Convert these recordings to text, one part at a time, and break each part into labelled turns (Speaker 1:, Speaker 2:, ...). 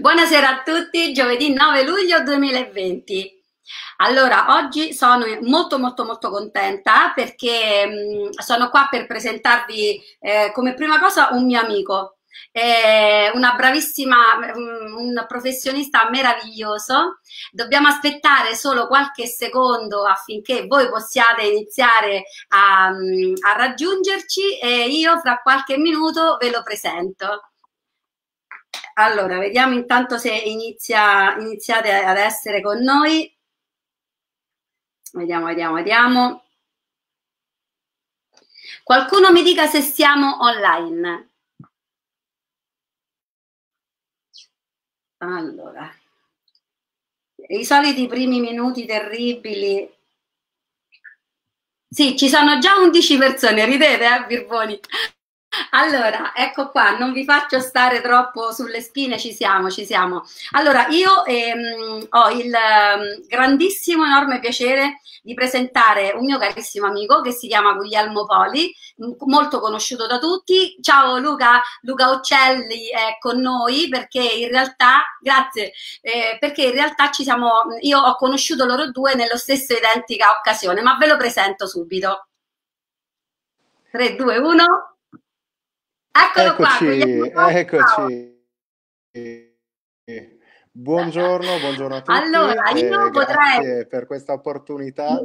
Speaker 1: Buonasera a tutti, giovedì 9 luglio 2020. Allora, oggi sono molto molto molto contenta perché mh, mm, sono qua per presentarvi eh, come prima cosa un mio amico, eh, una bravissima, um, un professionista meraviglioso. Dobbiamo aspettare solo qualche secondo affinché voi possiate iniziare a, mm, a raggiungerci e io fra qualche minuto ve lo presento. Allora, vediamo intanto se inizia, iniziate ad essere con noi. Vediamo, vediamo, vediamo. Qualcuno mi dica se siamo online. Allora, i soliti primi minuti terribili. Sì, ci sono già 11 persone, ridete, eh, Birboni? Allora, ecco qua, non vi faccio stare troppo sulle spine, ci siamo, ci siamo. Allora, io ehm, ho il ehm, grandissimo, enorme piacere di presentare un mio carissimo amico che si chiama Guglielmo Poli, molto conosciuto da tutti. Ciao Luca, Luca Uccelli è con noi perché in realtà, grazie, eh, perché in realtà ci siamo, io ho conosciuto loro due nello stesso identica occasione, ma ve lo presento subito. 3, 2, 1. Eccolo eccoci,
Speaker 2: qua. Eccoci. Buongiorno, buongiorno a tutti.
Speaker 1: Allora, io potrei...
Speaker 2: per questa opportunità.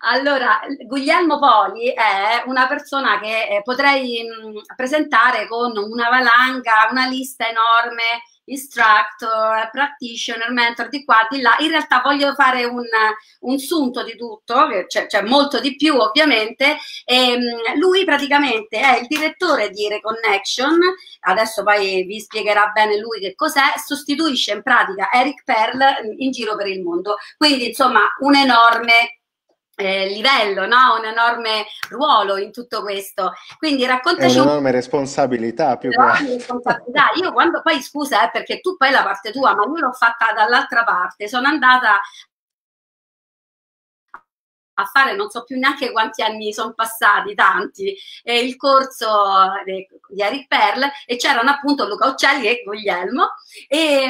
Speaker 1: Allora, Guglielmo Poli è una persona che eh, potrei mm, presentare con una valanga, una lista enorme instructor, practitioner, mentor di qua, di là. In realtà voglio fare un, un sunto di tutto, c'è, c'è, molto di più ovviamente. E, ehm, lui praticamente è il direttore di Reconnection, adesso poi vi spiegherà bene lui che cos'è, sostituisce in pratica Eric Perl in giro per il mondo. Quindi insomma un enorme eh, livello, no? un enorme ruolo in tutto questo. Quindi raccontaci.
Speaker 2: È un'enorme responsabilità più che
Speaker 1: responsabilità. Io quando poi scusa, eh, perché tu poi la parte tua, ma io l'ho fatta dall'altra parte, sono andata a fare non so più neanche quanti anni sono passati, tanti, eh, il corso di, Eric Perl e c'erano appunto Luca Uccelli e Guglielmo e,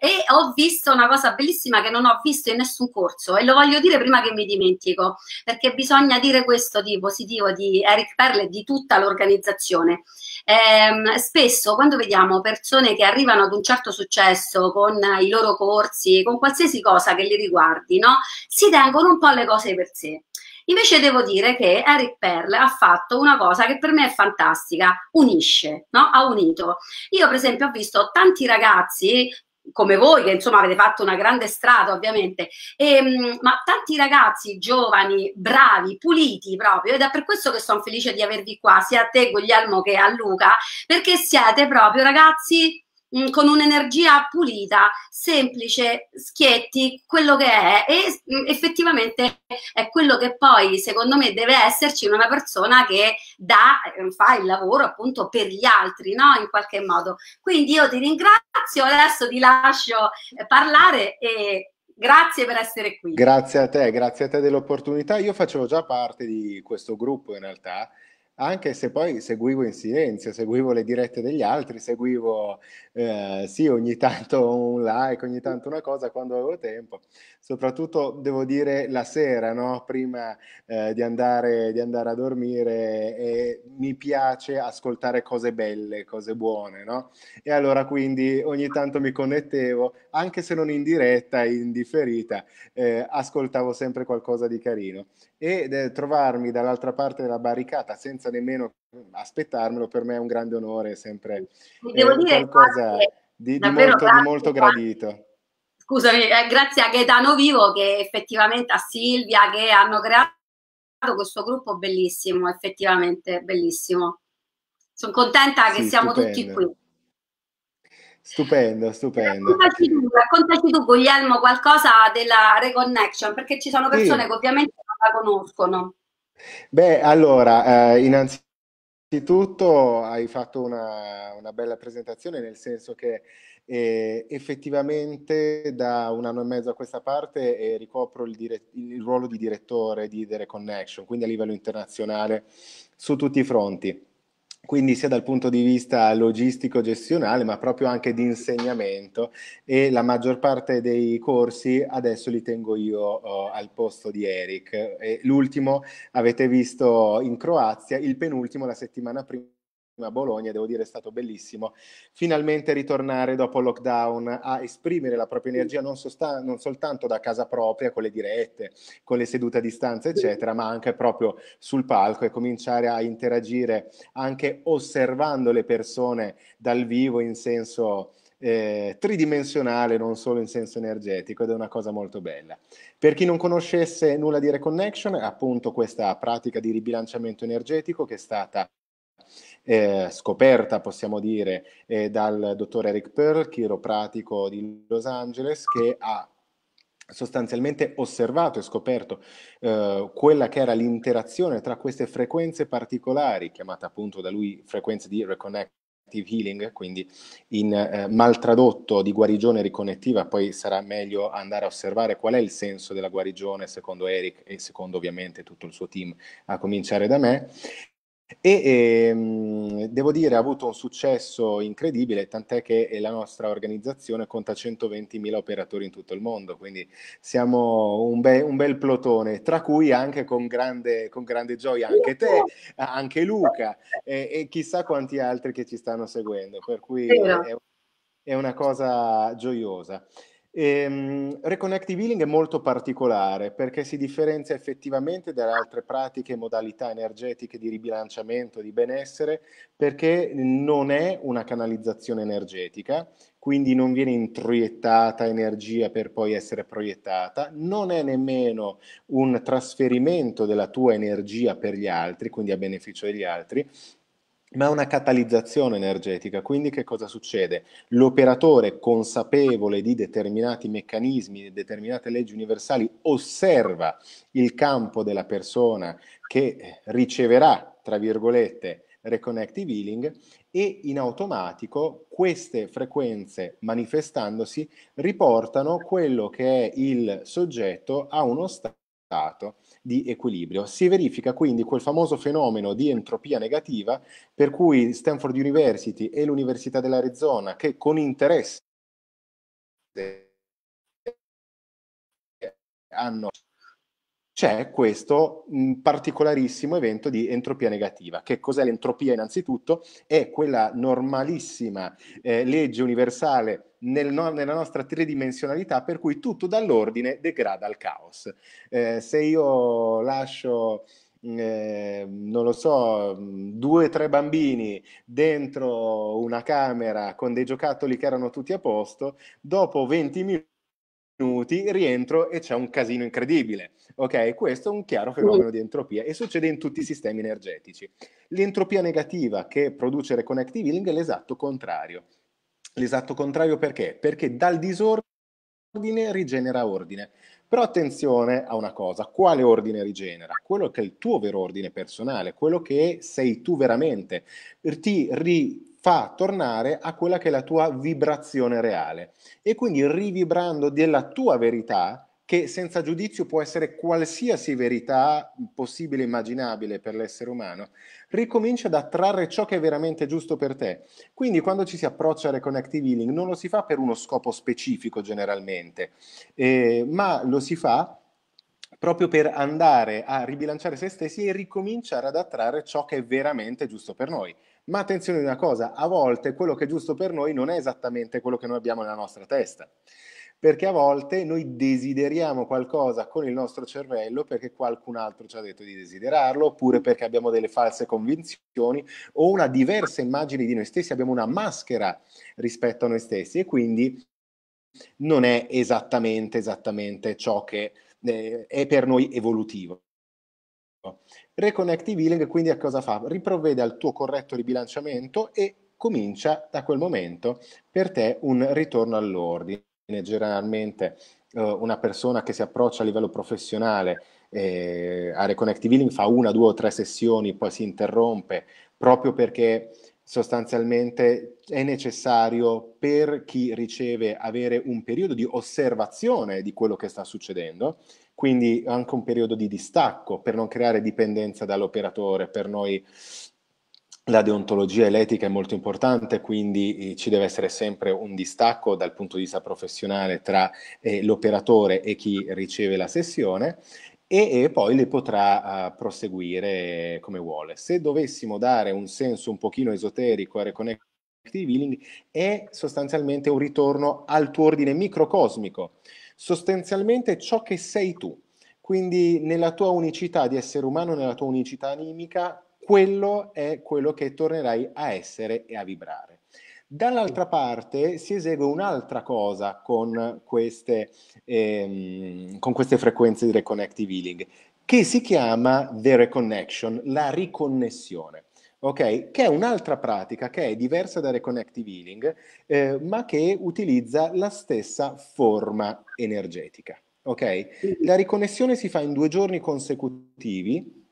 Speaker 1: e, ho visto una cosa bellissima che non ho visto in nessun corso e lo voglio dire prima che mi dimentico perché bisogna dire questo di positivo di Eric Perl e di tutta l'organizzazione. Eh, spesso quando vediamo persone che arrivano ad un certo successo con i loro corsi, con qualsiasi cosa che li riguardi, no? si tengono un po' le cose per sé. Invece devo dire che Eric Perle ha fatto una cosa che per me è fantastica, unisce, no? ha unito. Io per esempio ho visto tanti ragazzi come voi, che insomma avete fatto una grande strada ovviamente, e, ehm, ma tanti ragazzi giovani, bravi, puliti proprio, ed è per questo che sono felice di avervi qua, sia a te Guglielmo che a Luca, perché siete proprio ragazzi mh, con un'energia pulita, semplice, schietti, quello che è e mh, effettivamente è quello che poi secondo me deve esserci in una persona che dà, eh, fa il lavoro appunto per gli altri, no? In qualche modo. Quindi io ti ringrazio, adesso ti lascio eh, parlare e Grazie per essere qui.
Speaker 2: Grazie a te, grazie a te dell'opportunità. Io facevo già parte di questo gruppo in realtà anche se poi seguivo in silenzio, seguivo le dirette degli altri, seguivo eh, sì ogni tanto un like, ogni tanto una cosa quando avevo tempo, soprattutto devo dire la sera, no? prima eh, di, andare, di andare a dormire e mi piace ascoltare cose belle, cose buone, no? E allora quindi ogni tanto mi connettevo, anche se non in diretta, in differita, eh, ascoltavo sempre qualcosa di carino e eh, trovarmi dall'altra parte della barricata senza nemmeno aspettarmelo per me è un grande onore, sempre
Speaker 1: devo eh, dire qualcosa
Speaker 2: di, di, molto, di molto gradito.
Speaker 1: Scusami, eh, grazie a Gaetano Vivo che effettivamente a Silvia che hanno creato questo gruppo bellissimo, effettivamente bellissimo. Sono contenta che sì, siamo stupendo. tutti qui.
Speaker 2: Stupendo, stupendo.
Speaker 1: Raccontaci tu, raccontaci tu, Guglielmo, qualcosa della Reconnection, perché ci sono persone sì. che ovviamente la conoscono.
Speaker 2: Beh, allora, eh, innanzitutto hai fatto una, una, bella presentazione, nel senso che eh, effettivamente da un anno e mezzo a questa parte eh, ricopro il, dire- il ruolo di direttore di The Reconnection, quindi a livello internazionale su tutti i fronti. Quindi sia dal punto di vista logistico gestionale, ma proprio anche di insegnamento e la maggior parte dei corsi adesso li tengo io oh, al posto di Eric. E l'ultimo avete visto in Croazia, il penultimo la settimana prima a Bologna, devo dire è stato bellissimo, finalmente ritornare dopo il lockdown a esprimere la propria energia non, sosta- non, soltanto da casa propria, con le dirette, con le sedute a distanza, eccetera, ma anche proprio sul palco e cominciare a interagire anche osservando le persone dal vivo in senso eh, tridimensionale, non solo in senso energetico, ed è una cosa molto bella. Per chi non conoscesse nulla di Reconnection, è appunto questa pratica di ribilanciamento energetico che è stata eh, scoperta, possiamo dire, eh, dal dottor Eric Pearl, chiropratico di Los Angeles, che ha sostanzialmente osservato e scoperto eh, quella che era l'interazione tra queste frequenze particolari, chiamate appunto da lui frequenze di reconnective healing, quindi in eh, mal tradotto di guarigione riconnettiva, poi sarà meglio andare a osservare qual è il senso della guarigione secondo Eric e secondo ovviamente tutto il suo team, a cominciare da me. E ehm, devo dire ha avuto un successo incredibile, tant'è che la nostra organizzazione conta 120.000 operatori in tutto il mondo, quindi siamo un, be- un bel plotone, tra cui anche con grande, con grande gioia anche te, anche Luca e, e, chissà quanti altri che ci stanno seguendo, per cui è, è una cosa gioiosa. Ehm, Reconnective Healing è molto particolare perché si differenzia effettivamente dalle altre pratiche e modalità energetiche di ribilanciamento, di benessere, perché non è una canalizzazione energetica, quindi non viene introiettata energia per poi essere proiettata, non è nemmeno un trasferimento della tua energia per gli altri, quindi a beneficio degli altri, ma una catalizzazione energetica. Quindi che cosa succede? L'operatore consapevole di determinati meccanismi, di determinate leggi universali, osserva il campo della persona che riceverà, tra virgolette, reconnective healing e in automatico queste frequenze manifestandosi riportano quello che è il soggetto a uno stato di equilibrio. Si verifica quindi quel famoso fenomeno di entropia negativa per cui Stanford University e l'Università dell'Arizona che con interesse hanno c'è questo mh, particolarissimo evento di entropia negativa. Che cos'è l'entropia innanzitutto? È quella normalissima eh, legge universale nel no, nella nostra tridimensionalità per cui tutto dall'ordine degrada al caos. Eh, se io lascio eh, non lo so, due o tre bambini dentro una camera con dei giocattoli che erano tutti a posto, dopo 20 minuti minuti, rientro e c'è un casino incredibile. Ok, questo è un chiaro fenomeno di entropia e succede in tutti i sistemi energetici. L'entropia negativa che produce Reconnective Healing è l'esatto contrario. L'esatto contrario perché? Perché dal disordine rigenera ordine. Però attenzione a una cosa, quale ordine rigenera? Quello che è il tuo vero ordine personale, quello che sei tu veramente. Ti ri fa tornare a quella che è la tua vibrazione reale e quindi rivibrando della tua verità che senza giudizio può essere qualsiasi verità possibile e immaginabile per l'essere umano, ricomincia ad attrarre ciò che è veramente giusto per te. Quindi quando ci si approccia a Reconnective Healing non lo si fa per uno scopo specifico generalmente, eh, ma lo si fa proprio per andare a ribilanciare se stessi e ricominciare ad attrarre ciò che è veramente giusto per noi. Ma attenzione una cosa, a volte quello che è giusto per noi non è esattamente quello che noi abbiamo nella nostra testa, perché a volte noi desideriamo qualcosa con il nostro cervello perché qualcun altro ci ha detto di desiderarlo, oppure perché abbiamo delle false convinzioni o una diversa immagine di noi stessi, abbiamo una maschera rispetto a noi stessi e quindi non è esattamente, esattamente ciò che eh, è per noi evolutivo. Reconnective Healing quindi a cosa fa? Riprovvede al tuo corretto ribilanciamento e comincia da quel momento per te un ritorno all'ordine. Generalmente eh, una persona che si approccia a livello professionale eh, a Reconnective Healing fa una, due o tre sessioni, poi si interrompe proprio perché sostanzialmente è necessario per chi riceve avere un periodo di osservazione di quello che sta succedendo quindi anche un periodo di distacco per non creare dipendenza dall'operatore, per noi la deontologia e l'etica è molto importante, quindi eh, ci deve essere sempre un distacco dal punto di vista professionale tra eh, l'operatore e chi riceve la sessione e, e poi le potrà uh, proseguire come vuole. Se dovessimo dare un senso un pochino esoterico a Reconnective Healing, è sostanzialmente un ritorno al tuo ordine microcosmico, sostanzialmente ciò che sei tu. Quindi nella tua unicità di essere umano, nella tua unicità animica, quello è quello che tornerai a essere e a vibrare. Dall'altra parte si esegue un'altra cosa con queste, ehm, con queste frequenze di Reconnective Healing, che si chiama The Reconnection, la riconnessione. Ok, che è un'altra pratica che è diversa da Reconnective Healing, eh, ma che utilizza la stessa forma energetica. Ok, la riconnessione si fa in due giorni consecutivi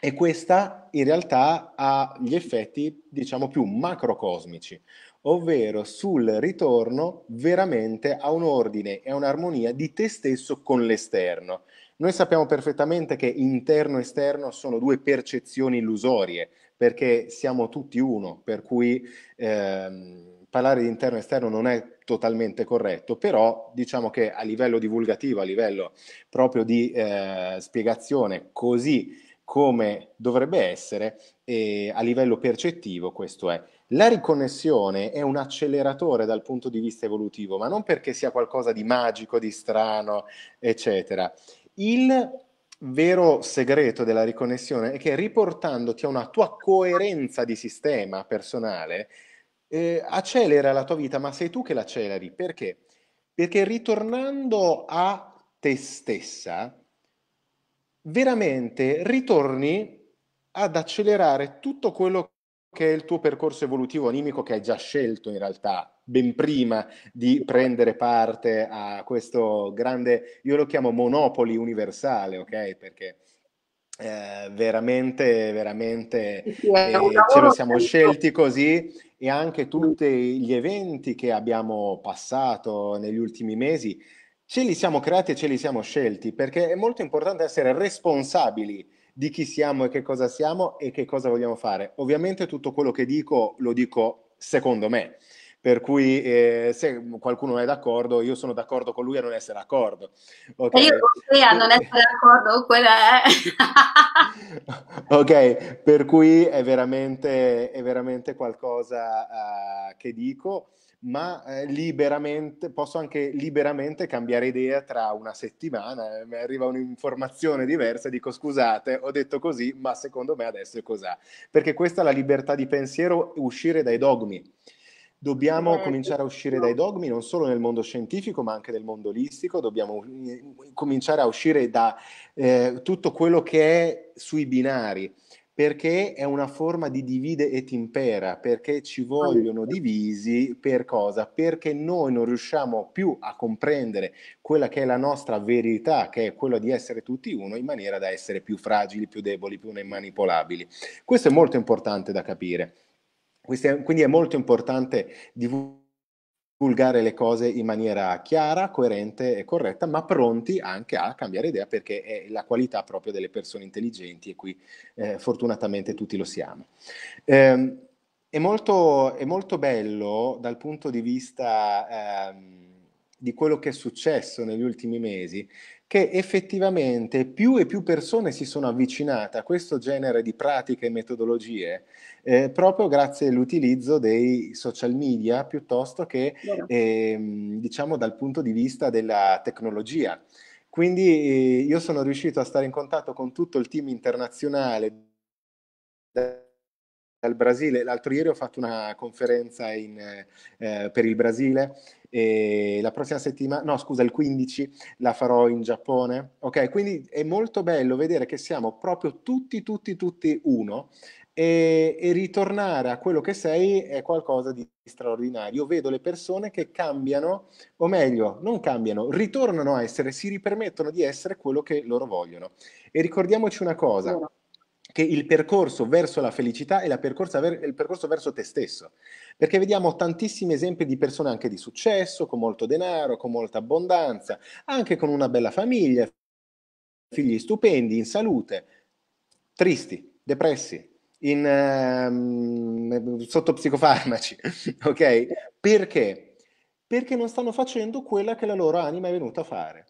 Speaker 2: e questa in realtà ha gli effetti, diciamo, più macrocosmici, ovvero sul ritorno veramente a un ordine e a un'armonia di te stesso con l'esterno. Noi sappiamo perfettamente che interno e esterno sono due percezioni illusorie, perché siamo tutti uno, per cui ehm, parlare di interno e esterno non è totalmente corretto, però diciamo che a livello divulgativo, a livello proprio di eh, spiegazione così come dovrebbe essere e a livello percettivo questo è. La riconnessione è un acceleratore dal punto di vista evolutivo, ma non perché sia qualcosa di magico, di strano, eccetera. Il vero segreto della riconnessione è che riportandoti a una tua coerenza di sistema personale, eh, accelera la tua vita, ma sei tu che l'acceleri. Perché? Perché ritornando a te stessa, veramente ritorni ad accelerare tutto quello che è il tuo percorso evolutivo animico che hai già scelto in realtà ben prima di prendere parte a questo grande, io lo chiamo monopoli universale, ok? Perché eh, veramente, veramente eh, ce lo siamo scelti così e anche tutti gli eventi che abbiamo passato negli ultimi mesi ce li siamo creati e ce li siamo scelti, perché è molto importante essere responsabili di chi siamo e che cosa siamo e che cosa vogliamo fare. Ovviamente tutto quello che dico lo dico secondo me, per cui eh, se qualcuno è d'accordo, io sono d'accordo con lui a non essere d'accordo.
Speaker 1: Okay. E io con te a non essere d'accordo, quella
Speaker 2: è... ok, per cui è veramente, è veramente qualcosa uh, che dico ma eh, liberamente, posso anche liberamente cambiare idea tra una settimana, eh, mi arriva un'informazione diversa e dico scusate, ho detto così, ma secondo me adesso è così, perché questa è la libertà di pensiero, uscire dai dogmi. Dobbiamo cominciare a uscire dai dogmi non solo nel mondo scientifico ma anche nel mondo olistico, dobbiamo eh, cominciare a uscire da eh, tutto quello che è sui binari perché è una forma di divide et impera, perché ci vogliono divisi per cosa? Perché noi non riusciamo più a comprendere quella che è la nostra verità, che è quella di essere tutti uno, in maniera da essere più fragili, più deboli, più manipolabili. Questo è molto importante da capire. Quindi è molto importante divulgare le cose in maniera chiara, coerente e corretta, ma pronti anche a cambiare idea perché è la qualità proprio delle persone intelligenti e qui eh, fortunatamente tutti lo siamo. Eh, è, molto, è, molto, bello dal punto di vista eh, di quello che è successo negli ultimi mesi che effettivamente più e più persone si sono avvicinate a questo genere di pratiche e metodologie eh, proprio grazie all'utilizzo dei social media piuttosto che eh, diciamo dal punto di vista della tecnologia. Quindi eh, io sono riuscito a stare in contatto con tutto il team internazionale dal Brasile. L'altro ieri ho fatto una conferenza in, eh, per il Brasile e la prossima settimana, no scusa, il 15 la farò in Giappone. Ok, quindi è molto bello vedere che siamo proprio tutti, tutti, tutti uno e, e, ritornare a quello che sei è qualcosa di straordinario. Io vedo le persone che cambiano, o meglio, non cambiano, ritornano a essere, si ripermettono di essere quello che loro vogliono. E ricordiamoci una cosa, che il percorso verso la felicità è il percorso verso te stesso, perché vediamo tantissimi esempi di persone anche di successo, con molto denaro, con molta abbondanza, anche con una bella famiglia, figli stupendi, in salute, tristi, depressi, in, um, sotto psicofarmaci, ok? Perché? Perché non stanno facendo quella che la loro anima è venuta a fare.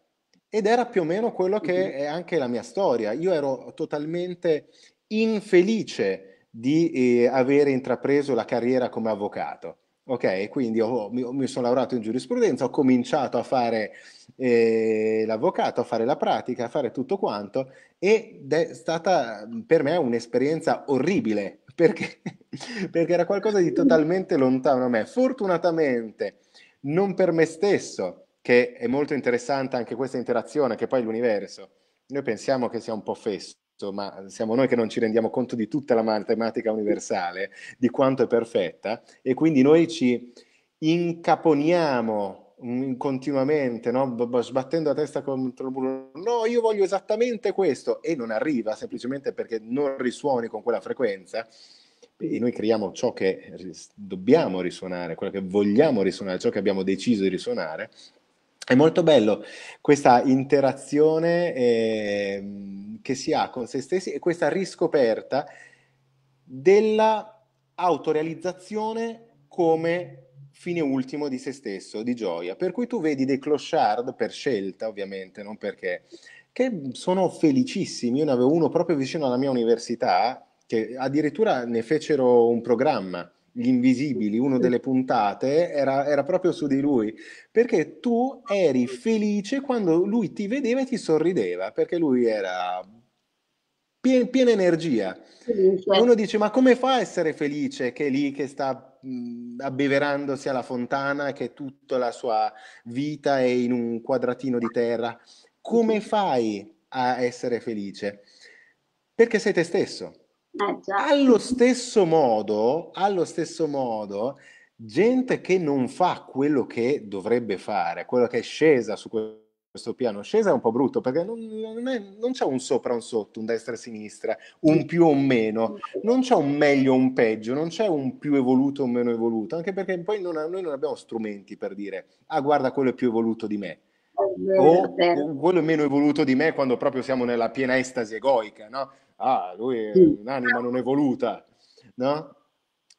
Speaker 2: Ed era più o meno quello che è anche la mia storia. Io ero totalmente infelice di eh, avere intrapreso la carriera come avvocato. Ok, quindi ho, mi, mi, sono laureato in giurisprudenza, ho cominciato a fare eh, l'avvocato, a fare la pratica, a fare tutto quanto ed è stata per me un'esperienza orribile perché, perché era qualcosa di totalmente lontano da me. Fortunatamente non per me stesso, che è molto interessante anche questa interazione, che poi l'universo, noi pensiamo che sia un po' fesso ma siamo noi che non ci rendiamo conto di tutta la matematica universale, di quanto è perfetta, e quindi noi ci incaponiamo mm, continuamente, no? sbattendo la testa contro il muro, no, io voglio esattamente questo, e non arriva semplicemente perché non risuoni con quella frequenza, e noi creiamo ciò che dobbiamo risuonare, quello che vogliamo risuonare, ciò che abbiamo deciso di risuonare. È molto bello questa interazione eh, che si ha con se stessi e questa riscoperta della autorealizzazione come fine ultimo di se stesso, di gioia. Per cui tu vedi dei clochard per scelta, ovviamente, non perché, che sono felicissimi. Io ne avevo uno proprio vicino alla mia università che addirittura ne fecero un programma, Gli Invisibili, una delle puntate era, era, proprio su di lui, perché tu eri felice quando lui ti vedeva e ti sorrideva, perché lui era pien, piena energia. E uno dice, ma come fa a essere felice che è lì che sta abbeverandosi alla fontana, che tutta la sua vita è in un quadratino di terra? Come fai a essere felice? Perché sei te stesso. Eh, allo stesso modo, allo stesso modo, gente che non fa quello che dovrebbe fare, quello che è scesa su questo piano, scesa è un po' brutto perché non, non, c'è un sopra, un sotto, un destra e sinistra, un più o un meno, non c'è un meglio o un peggio, non c'è un più evoluto o un meno evoluto, anche perché poi non, noi non abbiamo strumenti per dire, ah guarda quello è più evoluto di me. O, quello meno evoluto di me quando proprio siamo nella piena estasi egoica, no? ah, lui è un'anima non evoluta, no?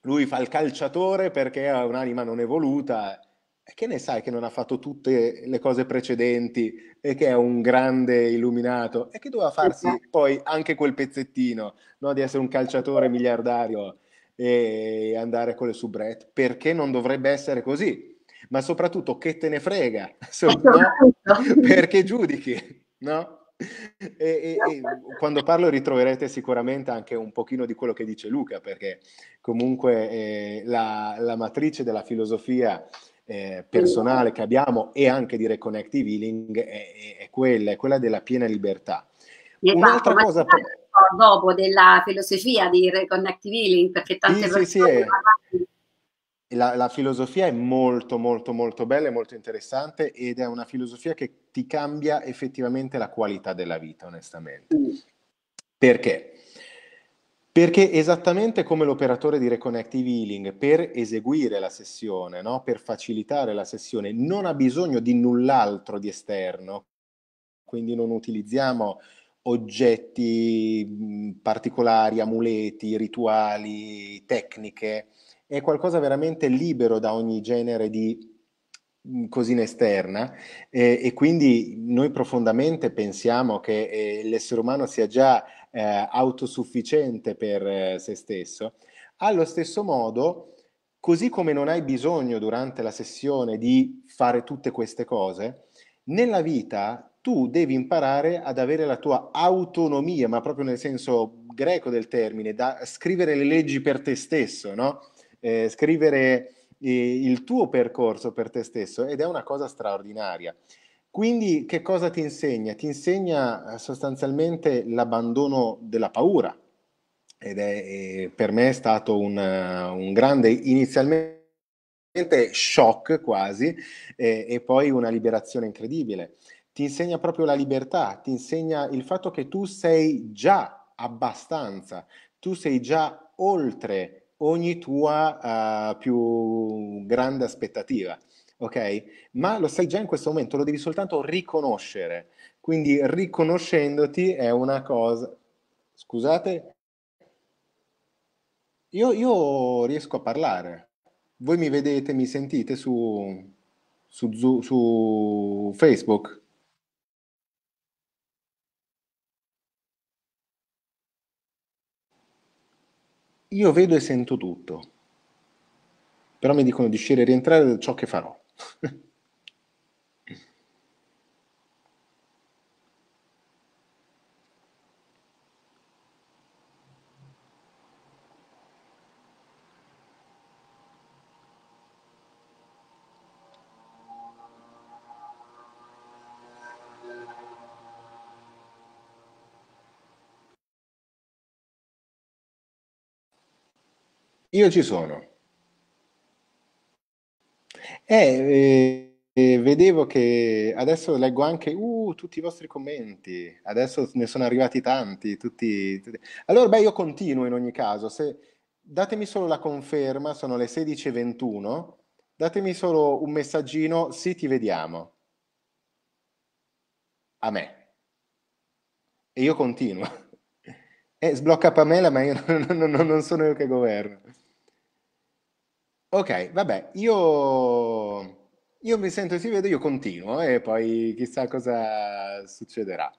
Speaker 2: Lui fa il calciatore perché ha un'anima non evoluta. E che ne sai che non ha fatto tutte le cose precedenti e che è un grande illuminato e che doveva farsi esatto. poi anche quel pezzettino no? di essere un calciatore miliardario e andare con le soubrette? Perché non dovrebbe essere così? Ma soprattutto che te ne frega? No? Perché giudichi? No? E, e, e, quando parlo ritroverete sicuramente anche un pochino di quello che dice Luca, perché comunque eh, la, la, matrice della filosofia eh, personale che abbiamo e anche di Reconnective Healing è, è, quella, è quella della piena libertà.
Speaker 1: Esatto, Un'altra cosa... Dopo della filosofia di Reconnective Healing, perché tante sì, persone... Sì, sì,
Speaker 2: la, la, filosofia è molto molto molto bella e molto interessante ed è una filosofia che ti cambia effettivamente la qualità della vita, onestamente. Mm. Perché? Perché esattamente come l'operatore di Reconnective Healing, per eseguire la sessione, no? per facilitare la sessione, non ha bisogno di null'altro di esterno, quindi non utilizziamo oggetti particolari, amuleti, rituali, tecniche, è qualcosa veramente libero da ogni genere di cosina esterna eh, e quindi noi profondamente pensiamo che eh, l'essere umano sia già eh, autosufficiente per eh, se stesso. Allo stesso modo, così come non hai bisogno durante la sessione di fare tutte queste cose, nella vita tu devi imparare ad avere la tua autonomia, ma proprio nel senso greco del termine, da scrivere le leggi per te stesso, no? Eh, scrivere eh, il tuo percorso per te stesso ed è una cosa straordinaria. Quindi che cosa ti insegna? Ti insegna eh, sostanzialmente l'abbandono della paura ed è eh, per me è stato un, un grande inizialmente shock quasi eh, e poi una liberazione incredibile. Ti insegna proprio la libertà, ti insegna il fatto che tu sei già abbastanza, tu sei già oltre ogni tua uh, più grande aspettativa, ok? Ma lo sai già in questo momento, lo devi soltanto riconoscere. Quindi riconoscendoti è una cosa... Scusate, Io, io riesco a parlare. Voi mi vedete, mi sentite su, su, su Facebook? Io vedo e sento tutto, però mi dicono di uscire e rientrare da ciò che farò. Io ci sono. Eh, eh, vedevo che adesso leggo anche uh, tutti i vostri commenti, adesso ne sono arrivati tanti, tutti, tutti. Allora, beh, io continuo in ogni caso, se, datemi solo la conferma, sono le 16.21, datemi solo un messaggino, sì, ti vediamo. A me. E io continuo. Eh, sblocca Pamela, ma io non, non, non sono io che governo. Ok, vabbè, io, io mi sento e si vede, io continuo e poi chissà cosa succederà.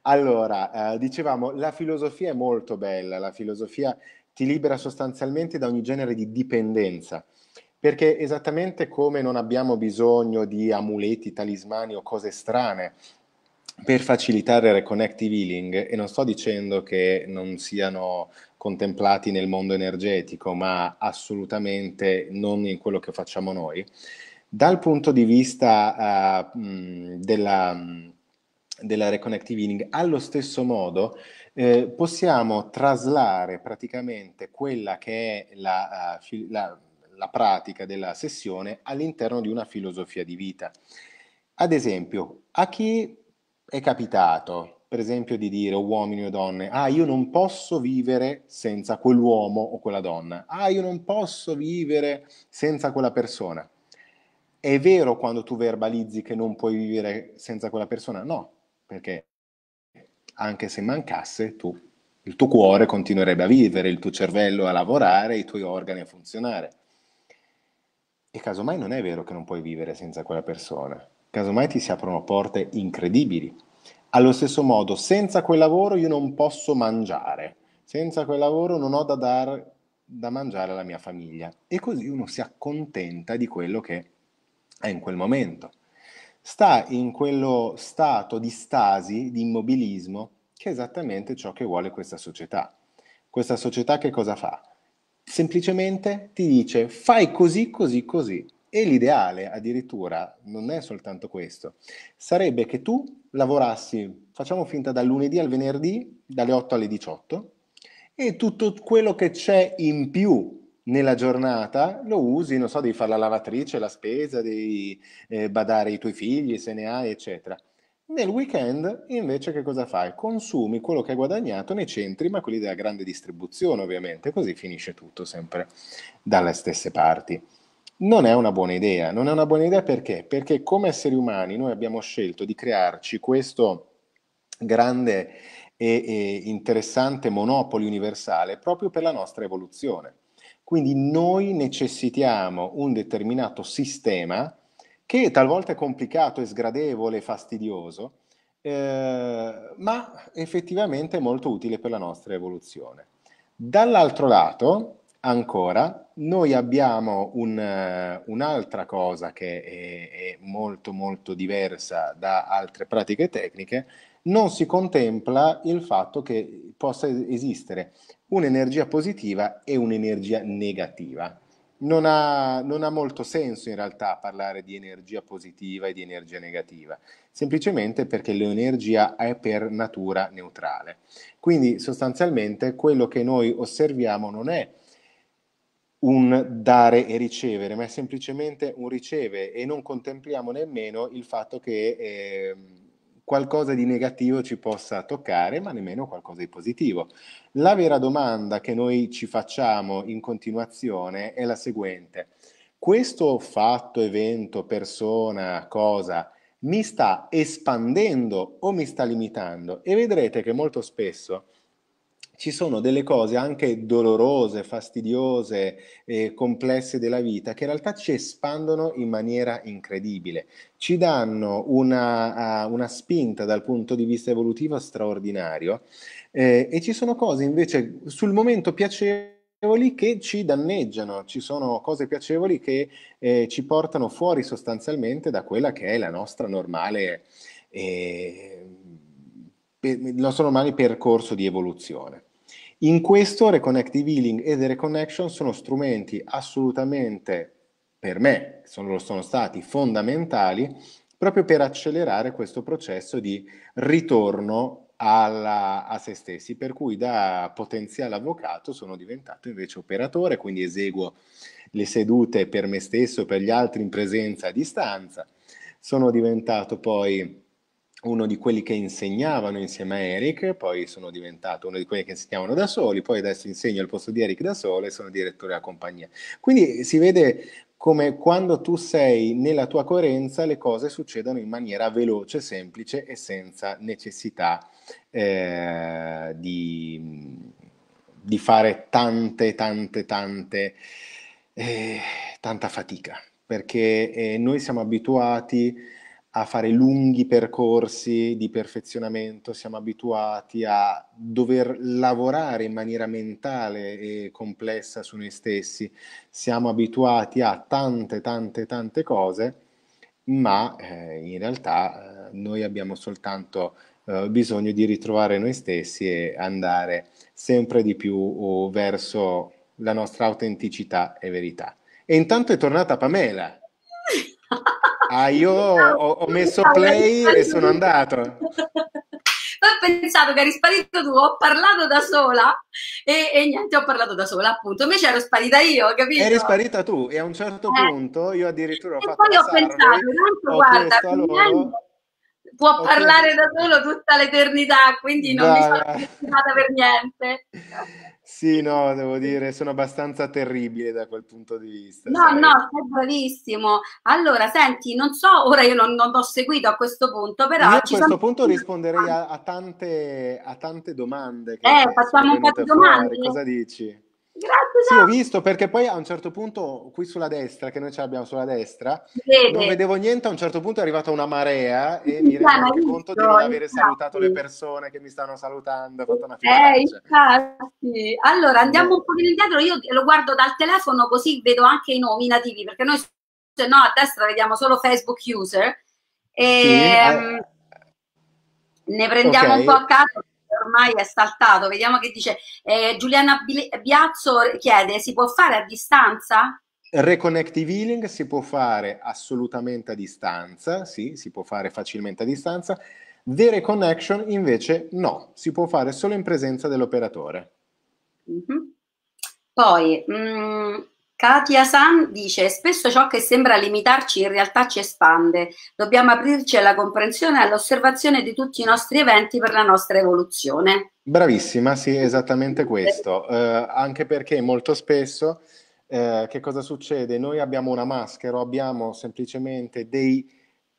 Speaker 2: Allora, eh, dicevamo, la filosofia è molto bella, la filosofia ti libera sostanzialmente da ogni genere di dipendenza, perché esattamente come non abbiamo bisogno di amuleti, talismani o cose strane per facilitare il reconnective healing, e non sto dicendo che non siano contemplati nel mondo energetico, ma assolutamente non in quello che facciamo noi. Dal punto di vista uh, della, della reconnective healing, allo stesso modo eh, possiamo traslare praticamente quella che è la, uh, la, la pratica della sessione all'interno di una filosofia di vita. Ad esempio, a chi è capitato per esempio, di dire uomini o donne, ah, io non posso vivere senza quell'uomo o quella donna, ah, io non posso vivere senza quella persona. È vero quando tu verbalizzi che non puoi vivere senza quella persona? No, perché anche se mancasse, tu, il tuo cuore continuerebbe a vivere, il tuo cervello a lavorare, i tuoi organi a funzionare. E casomai non è vero che non puoi vivere senza quella persona, casomai ti si aprono porte incredibili allo stesso modo, senza quel lavoro io non posso mangiare, senza quel lavoro non ho da dare da mangiare alla mia famiglia. E così uno si accontenta di quello che è in quel momento. Sta in quello stato di stasi, di immobilismo, che è esattamente ciò che vuole questa società. Questa società che cosa fa? Semplicemente ti dice fai così, così, così. E l'ideale addirittura non è soltanto questo, sarebbe che tu lavorassi, facciamo finta dal lunedì al venerdì, dalle 8 alle 18, e tutto quello che c'è in più nella giornata lo usi, non so, devi fare la lavatrice, la spesa, devi eh, badare i tuoi figli se ne hai, eccetera. Nel weekend invece che cosa fai? Consumi quello che hai guadagnato nei centri, ma quelli della grande distribuzione ovviamente, così finisce tutto sempre dalle stesse parti. Non è una buona idea, non è una buona idea perché? Perché come esseri umani noi abbiamo scelto di crearci questo grande e, e interessante monopolo universale proprio per la nostra evoluzione. Quindi noi necessitiamo un determinato sistema che talvolta è complicato, è sgradevole, fastidioso, eh, ma effettivamente è molto utile per la nostra evoluzione. Dall'altro lato, ancora, noi abbiamo un, uh, un'altra cosa che è, è, molto molto diversa da altre pratiche tecniche, non si contempla il fatto che possa esistere un'energia positiva e un'energia negativa. Non ha, non ha molto senso in realtà parlare di energia positiva e di energia negativa, semplicemente perché l'energia è per natura neutrale. Quindi sostanzialmente quello che noi osserviamo non è un dare e ricevere, ma è semplicemente un riceve e non contempliamo nemmeno il fatto che eh, qualcosa di negativo ci possa toccare, ma nemmeno qualcosa di positivo. La vera domanda che noi ci facciamo in continuazione è la seguente. Questo fatto, evento, persona, cosa mi sta espandendo o mi sta limitando? E vedrete che molto spesso ci sono delle cose anche dolorose, fastidiose e complesse della vita che in realtà ci espandono in maniera incredibile, ci danno una, una spinta dal punto di vista evolutivo straordinario eh, e ci sono cose invece sul momento piacevoli che ci danneggiano, ci sono cose piacevoli che eh, ci portano fuori sostanzialmente da quella che è la nostra normale, eh, il nostro normale percorso di evoluzione. In questo Reconnective Healing e The Reconnection sono strumenti assolutamente, per me, sono, sono stati fondamentali proprio per accelerare questo processo di ritorno alla, a se stessi, per cui da potenziale avvocato sono diventato invece operatore, quindi eseguo le sedute per me stesso per gli altri in presenza a distanza. Sono diventato poi uno di quelli che insegnavano insieme a Eric, poi sono diventato uno di quelli che insegnavano da soli, poi adesso insegno al posto di Eric da solo e sono direttore della compagnia. Quindi si vede come quando tu sei nella tua coerenza le cose succedono in maniera veloce, semplice e senza necessità eh, di, di, fare tante, tante, tante, eh, tanta fatica, perché eh, noi siamo abituati a fare lunghi percorsi di perfezionamento, siamo abituati a dover lavorare in maniera mentale e complessa su noi stessi, siamo abituati a tante, tante, tante cose, ma eh, in realtà eh, noi abbiamo soltanto eh, bisogno di ritrovare noi stessi e andare sempre di più verso la nostra autenticità e verità. E intanto è tornata Pamela. Ah, io ho, ho messo play e sono andato.
Speaker 1: ho pensato che eri sparito tu, ho parlato da sola e, e, niente, ho parlato da sola appunto, invece ero sparita io, capito?
Speaker 2: Eri sparita tu e a un certo eh. punto io addirittura ho
Speaker 1: e
Speaker 2: fatto
Speaker 1: poi ho pensato, tanto guarda, loro, può okay. parlare da solo tutta l'eternità, quindi non Dai. mi sono preoccupata per niente.
Speaker 2: Sì, no, devo dire, sono abbastanza terribile da quel punto di vista.
Speaker 1: No, sai? no, sei bravissimo. Allora, senti, non so, ora io non, non ho seguito a questo punto, però...
Speaker 2: Io a questo sono... punto risponderei a, a, tante, a tante domande.
Speaker 1: eh, facciamo un po' di domande.
Speaker 2: Cosa dici?
Speaker 1: Grazie.
Speaker 2: Sì, ho visto perché poi a un certo punto, qui sulla destra, che noi ce l'abbiamo sulla destra, Vede. non vedevo niente, a un certo punto è arrivata una marea e sì, mi rendo conto di non avere infatti. salutato le persone che mi stanno salutando. Ho fatto una
Speaker 1: eh, infatti. Allora, andiamo un po' indietro, io lo guardo dal telefono così vedo anche i nomi nativi, perché noi se no a destra vediamo solo Facebook user. E, sì, eh. Ne prendiamo okay. un po' a caso ormai è saltato. Vediamo che dice eh, Giuliana Biazzo chiede: si può fare a distanza?
Speaker 2: Reconnective healing si può fare assolutamente a distanza, sì, si può fare facilmente a distanza. The reconnection invece no, si può fare solo in presenza dell'operatore.
Speaker 1: Mm-hmm. Poi, mh, mm, Katia San dice: Spesso ciò che sembra limitarci in realtà ci espande. Dobbiamo aprirci alla comprensione e all'osservazione di tutti i nostri eventi per la nostra evoluzione.
Speaker 2: Bravissima, sì, esattamente questo. Eh, anche perché molto spesso eh, che cosa succede? Noi abbiamo una maschera, abbiamo semplicemente dei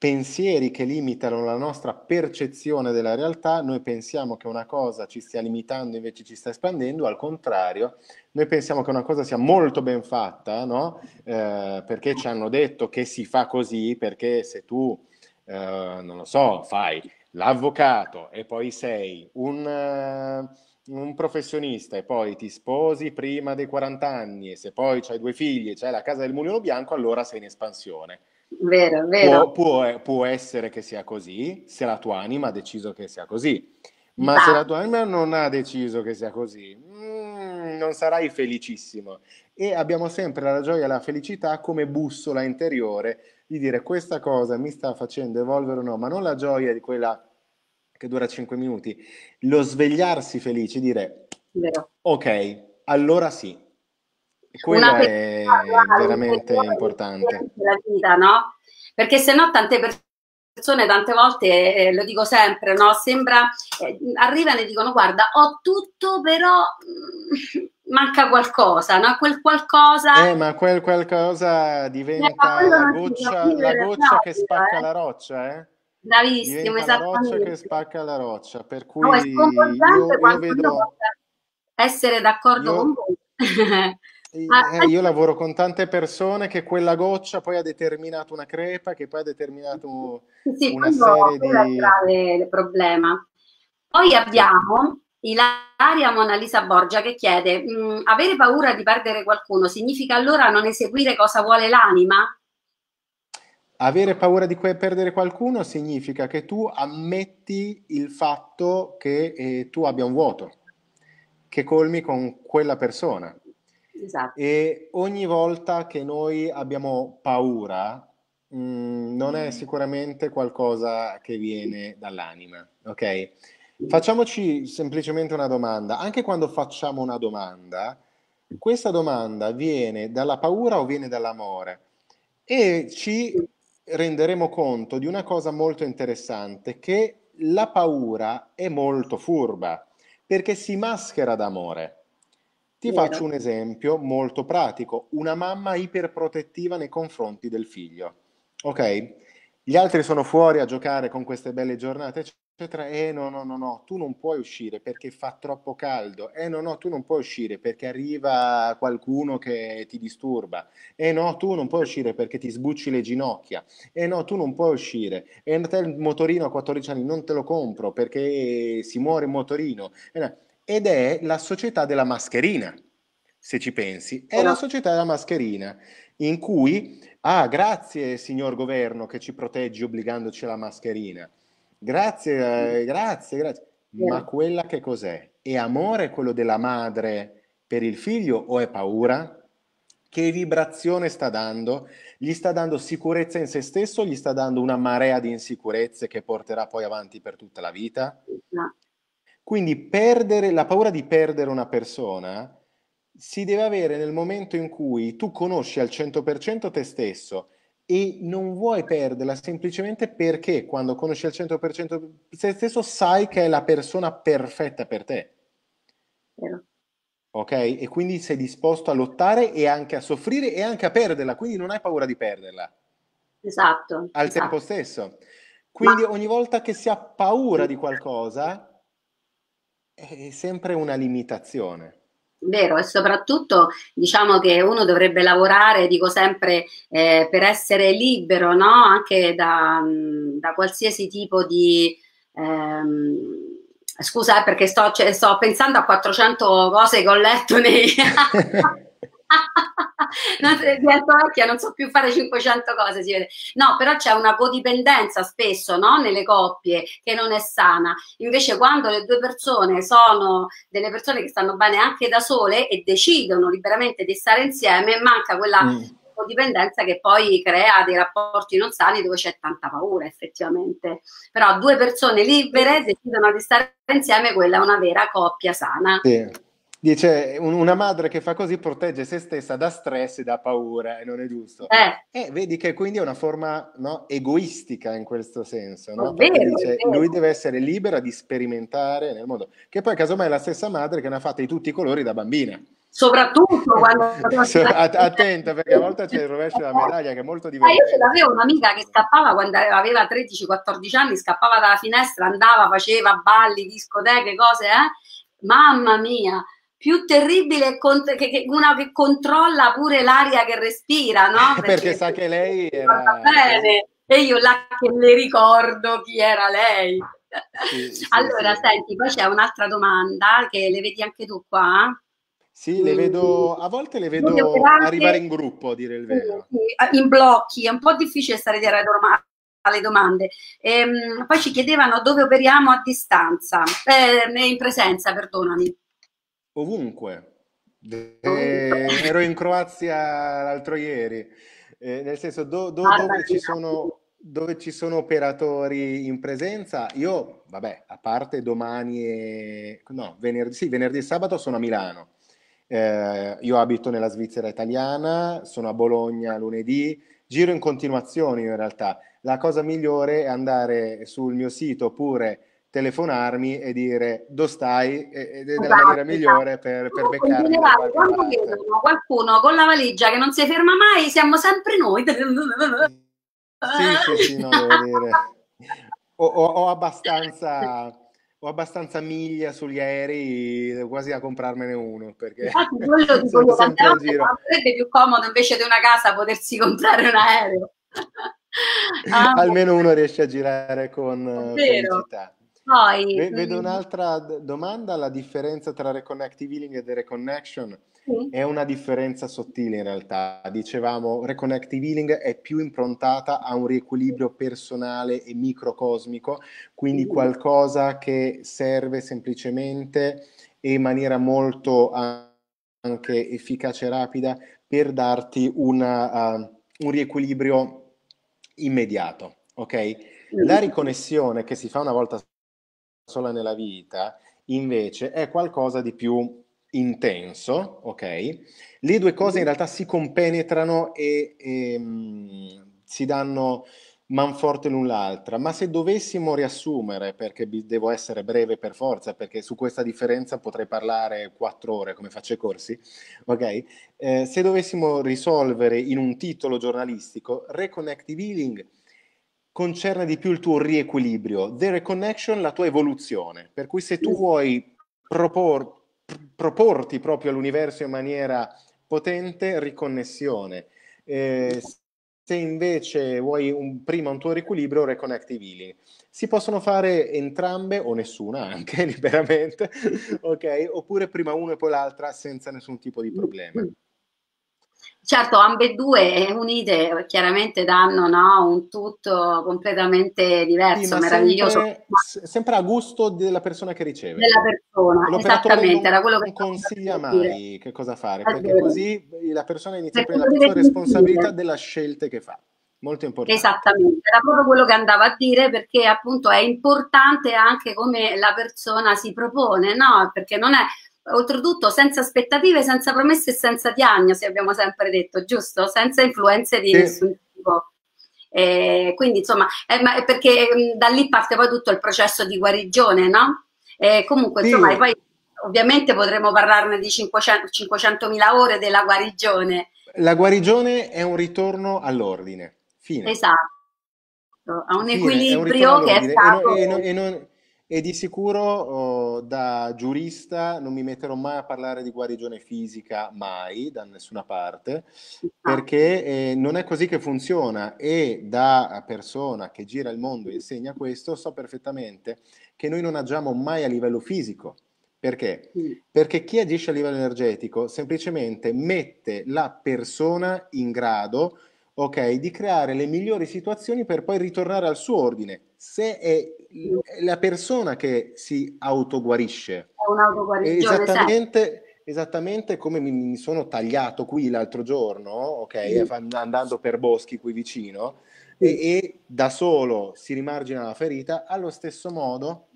Speaker 2: pensieri che limitano la nostra percezione della realtà, noi pensiamo che una cosa ci stia limitando invece ci sta espandendo, al contrario, noi pensiamo che una cosa sia molto ben fatta, no? eh, perché ci hanno detto che si fa così, perché se tu, eh, non lo so, fai l'avvocato e poi sei un, uh, un, professionista e poi ti sposi prima dei 40 anni e se poi hai due figli e c'hai la casa del mulino bianco, allora sei in espansione.
Speaker 1: Vero, vero.
Speaker 2: Può, può, può, essere che sia così se la tua anima ha deciso che sia così, ma se la tua anima non ha deciso che sia così, mm, non sarai felicissimo. E abbiamo sempre la gioia e la felicità come bussola interiore di dire questa cosa mi sta facendo evolvere o no, ma non la gioia di quella che dura 5 minuti, lo svegliarsi felice, dire vero. ok, allora sì, quello è veramente importante.
Speaker 1: La vita, no? Perché se no tante persone tante volte, eh, lo dico sempre, no? Sembra, eh, arrivano e dicono guarda, ho tutto però mm, manca qualcosa, no? Quel qualcosa...
Speaker 2: Eh, ma quel qualcosa diventa eh, la goccia, la goccia che spacca eh. la roccia, eh?
Speaker 1: Bravissimo,
Speaker 2: diventa esattamente. La roccia che spacca la roccia, per cui no, io, io vedo...
Speaker 1: essere d'accordo
Speaker 2: io,
Speaker 1: con voi.
Speaker 2: eh, io lavoro con tante persone che quella goccia poi ha determinato una crepa, che poi ha determinato
Speaker 1: sì, una serie di... È il grave problema. Poi abbiamo Ilaria Mona Lisa Borgia che chiede, mm, avere paura di perdere qualcuno significa allora non eseguire cosa vuole l'anima?
Speaker 2: Avere paura di perdere qualcuno significa che tu ammetti il fatto che eh, tu abbia un vuoto, che colmi con quella persona. Esatto. E ogni volta che noi abbiamo paura, mh, mm, non è sicuramente qualcosa che viene dall'anima, ok? Facciamoci semplicemente una domanda. Anche quando facciamo una domanda, questa domanda viene dalla paura o viene dall'amore? E ci renderemo conto di una cosa molto interessante, che la paura è molto furba, perché si maschera d'amore. Ti Vero. faccio un esempio molto pratico, una mamma iperprotettiva nei confronti del figlio. Ok? Gli altri sono fuori a giocare con queste belle giornate, eccetera. Eh no, no, no, no, tu non puoi uscire perché fa troppo caldo. Eh no, no, tu non puoi uscire perché arriva qualcuno che ti disturba. Eh no, tu non puoi uscire perché ti sbucci le ginocchia. Eh no, tu non puoi uscire. E te il motorino a 14 anni non te lo compro perché si muore il motorino. Ed è la società della mascherina, se ci pensi. È la società della mascherina in cui, ah, grazie signor governo che ci proteggi obbligandoci alla mascherina. Grazie, eh, grazie, grazie. Ma quella che cos'è? È amore quello della madre per il figlio o è paura? Che vibrazione sta dando? Gli sta dando sicurezza in se stesso gli sta dando una marea di insicurezze che porterà poi avanti per tutta la vita? Quindi perdere, la paura di perdere una persona si deve avere nel momento in cui tu conosci al 100% te stesso e non vuoi perderla semplicemente perché quando conosci al 100% te stesso sai che è la persona perfetta per te. Vero. Ok? E quindi sei disposto a lottare e anche a soffrire e anche a perderla, quindi non hai paura di perderla.
Speaker 1: Esatto.
Speaker 2: Al
Speaker 1: esatto.
Speaker 2: tempo stesso. Quindi Ma... ogni volta che si ha paura di qualcosa è sempre una limitazione.
Speaker 1: Vero, e soprattutto diciamo che uno dovrebbe lavorare, dico sempre, eh, per essere libero, no? Anche da, da qualsiasi tipo di... Ehm, scusa eh, perché sto, cioè, sto, pensando a 400 cose che ho letto nei... non, divento vecchia, non so più fare 500 cose, si vede. No, però c'è una codipendenza spesso no? nelle coppie che non è sana. Invece quando le due persone sono delle persone che stanno bene anche da sole e decidono liberamente di stare insieme, manca quella... Mm codipendenza che poi crea dei rapporti non sani dove c'è tanta paura effettivamente. Però due persone libere decidono di stare insieme, quella è una vera coppia sana.
Speaker 2: Sì. Dice una madre che fa così protegge se stessa da stress e da paura e non è giusto. Eh. E vedi che quindi è una forma no, egoistica in questo senso. No? Vero, dice, lui deve essere libera di sperimentare nel mondo. Che poi casomai è la stessa madre che ne ha fatte di tutti i colori da bambina.
Speaker 1: Soprattutto quando...
Speaker 2: Attenta perché a volte c'è il rovescio della medaglia che è molto diverso.
Speaker 1: Ah, io ce l'avevo un'amica che scappava quando aveva 13-14 anni, scappava dalla finestra, andava, faceva balli, discoteche, cose, eh? Mamma mia! Più terribile che, che una che controlla pure l'aria che respira, no?
Speaker 2: Perché, Perché sa che lei era...
Speaker 1: bene e io là che le ricordo chi era lei. Sì, sì, allora, sì. senti, poi c'è un'altra domanda che le vedi anche tu qua.
Speaker 2: Sì, le vedo, a volte le vedo arrivare in gruppo, a dire il vero.
Speaker 1: in blocchi, è un po' difficile stare dietro alle domande. Ehm, poi ci chiedevano dove operiamo a distanza, eh, in presenza, perdonami.
Speaker 2: Ovunque. Eh, ero in Croazia l'altro ieri, eh, nel senso do, do, ah, dove, ci sono, dove, ci sono, operatori in presenza, io, vabbè, a parte domani e... no, venerdì, sì, venerdì e sabato sono a Milano. Eh, io abito nella Svizzera italiana, sono a Bologna lunedì, giro in continuazione in realtà. La cosa migliore è andare sul mio sito oppure telefonarmi e dire dove stai ed è la esatto, maniera migliore per, per beccarmi.
Speaker 1: Generale, quando vedono qualcuno con la valigia che non si ferma mai, siamo sempre noi.
Speaker 2: Sì, sì, sì, no, devo dire. Ho, ho, ho, abbastanza, ho abbastanza miglia sugli aerei quasi a comprarmene uno perché
Speaker 1: Infatti, quello in giro. Sarebbe più comodo invece di una casa potersi comprare un aereo.
Speaker 2: ah, Almeno uno riesce a girare con felicità.
Speaker 1: Poi,
Speaker 2: vedo mm. un'altra domanda, la differenza tra reconnective healing e the reconnection sì. è una differenza sottile in realtà. Dicevamo, reconnective healing è più improntata a un riequilibrio personale e microcosmico, quindi qualcosa che serve semplicemente e in maniera molto anche efficace e rapida per darti una, uh, un riequilibrio immediato. Ok? La riconnessione che si fa una volta sola nella vita, invece, è qualcosa di più intenso, ok? Le due cose in realtà si compenetrano e, e um, si danno manforte l'un l'altra, ma se dovessimo riassumere, perché devo essere breve per forza, perché su questa differenza potrei parlare quattro ore come faccio i corsi, ok? Eh, se dovessimo risolvere in un titolo giornalistico, Reconnective Healing concerne di più il tuo riequilibrio, the reconnection la tua evoluzione, per cui se tu vuoi propor, proporti proprio all'universo in maniera potente, riconnessione. Eh, se invece vuoi un, prima un tuo riequilibrio, reconnective healing. Si possono fare entrambe o nessuna anche liberamente, ok? Oppure prima una e poi l'altra senza nessun tipo di problema.
Speaker 1: Certo, ambedue unite chiaramente danno no, un tutto completamente diverso, sì, meraviglioso.
Speaker 2: Sempre, sempre, a gusto della persona che riceve.
Speaker 1: Della persona, esattamente, non, era quello che
Speaker 2: non consiglia mai che cosa fare, perché così la persona inizia a prendere la sua responsabilità delle scelte che fa. Molto importante.
Speaker 1: Esattamente, era proprio quello che andava a dire perché appunto è importante anche come la persona si propone, no? Perché non è oltretutto senza aspettative, senza promesse e senza diagnosi, abbiamo sempre detto, giusto? Senza influenze di sì. nessun tipo. Eh, quindi insomma, eh, è perché mh, da lì parte poi tutto il processo di guarigione, no? Eh, comunque, sì. insomma, poi ovviamente potremo parlarne di 500, 500.000 ore della guarigione.
Speaker 2: La guarigione è un ritorno all'ordine. Fine.
Speaker 1: Esatto, a un Fine, equilibrio un che è stato...
Speaker 2: E non, e non, e di sicuro oh, da giurista non mi metterò mai a parlare di guarigione fisica, mai, da nessuna parte, perché eh, non è così che funziona e da persona che gira il mondo e insegna questo so perfettamente che noi non agiamo mai a livello fisico. Perché? Perché chi agisce a livello energetico semplicemente mette la persona in grado ok, di creare le migliori situazioni per poi ritornare al suo ordine. Se è la persona che si autoguarisce,
Speaker 1: è un'autoguarigione,
Speaker 2: esattamente, esattamente come mi, mi, sono tagliato qui l'altro giorno, ok, mm. andando per boschi qui vicino, mm. e, e da solo si rimargina la ferita, allo stesso modo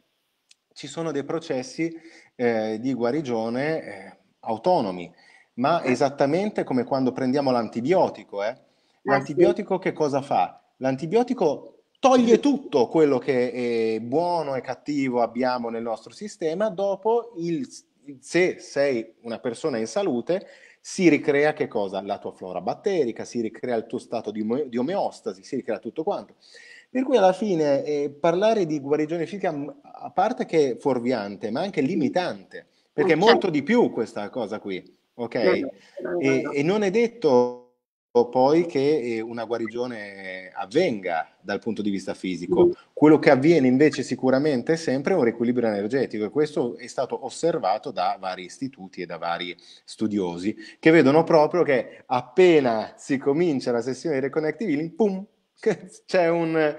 Speaker 2: ci sono dei processi eh, di guarigione eh, autonomi, ma esattamente come quando prendiamo l'antibiotico, eh? L'antibiotico ah, sì. che cosa fa? L'antibiotico toglie tutto quello che è buono e cattivo abbiamo nel nostro sistema, dopo il, se sei una persona in salute si ricrea che cosa? La tua flora batterica, si ricrea il tuo stato di, di omeostasi, si ricrea tutto quanto. Per cui alla fine eh, parlare di guarigione fisica, a parte che è fuorviante, ma anche limitante, perché è molto certo. di più questa cosa qui, ok? E, e non è detto poi che eh, una guarigione avvenga dal punto di vista fisico. Quello che avviene invece sicuramente è sempre un riequilibrio energetico e questo è stato osservato da vari istituti e da vari studiosi che vedono proprio che appena si comincia la sessione di Reconnective Healing, pum, c'è un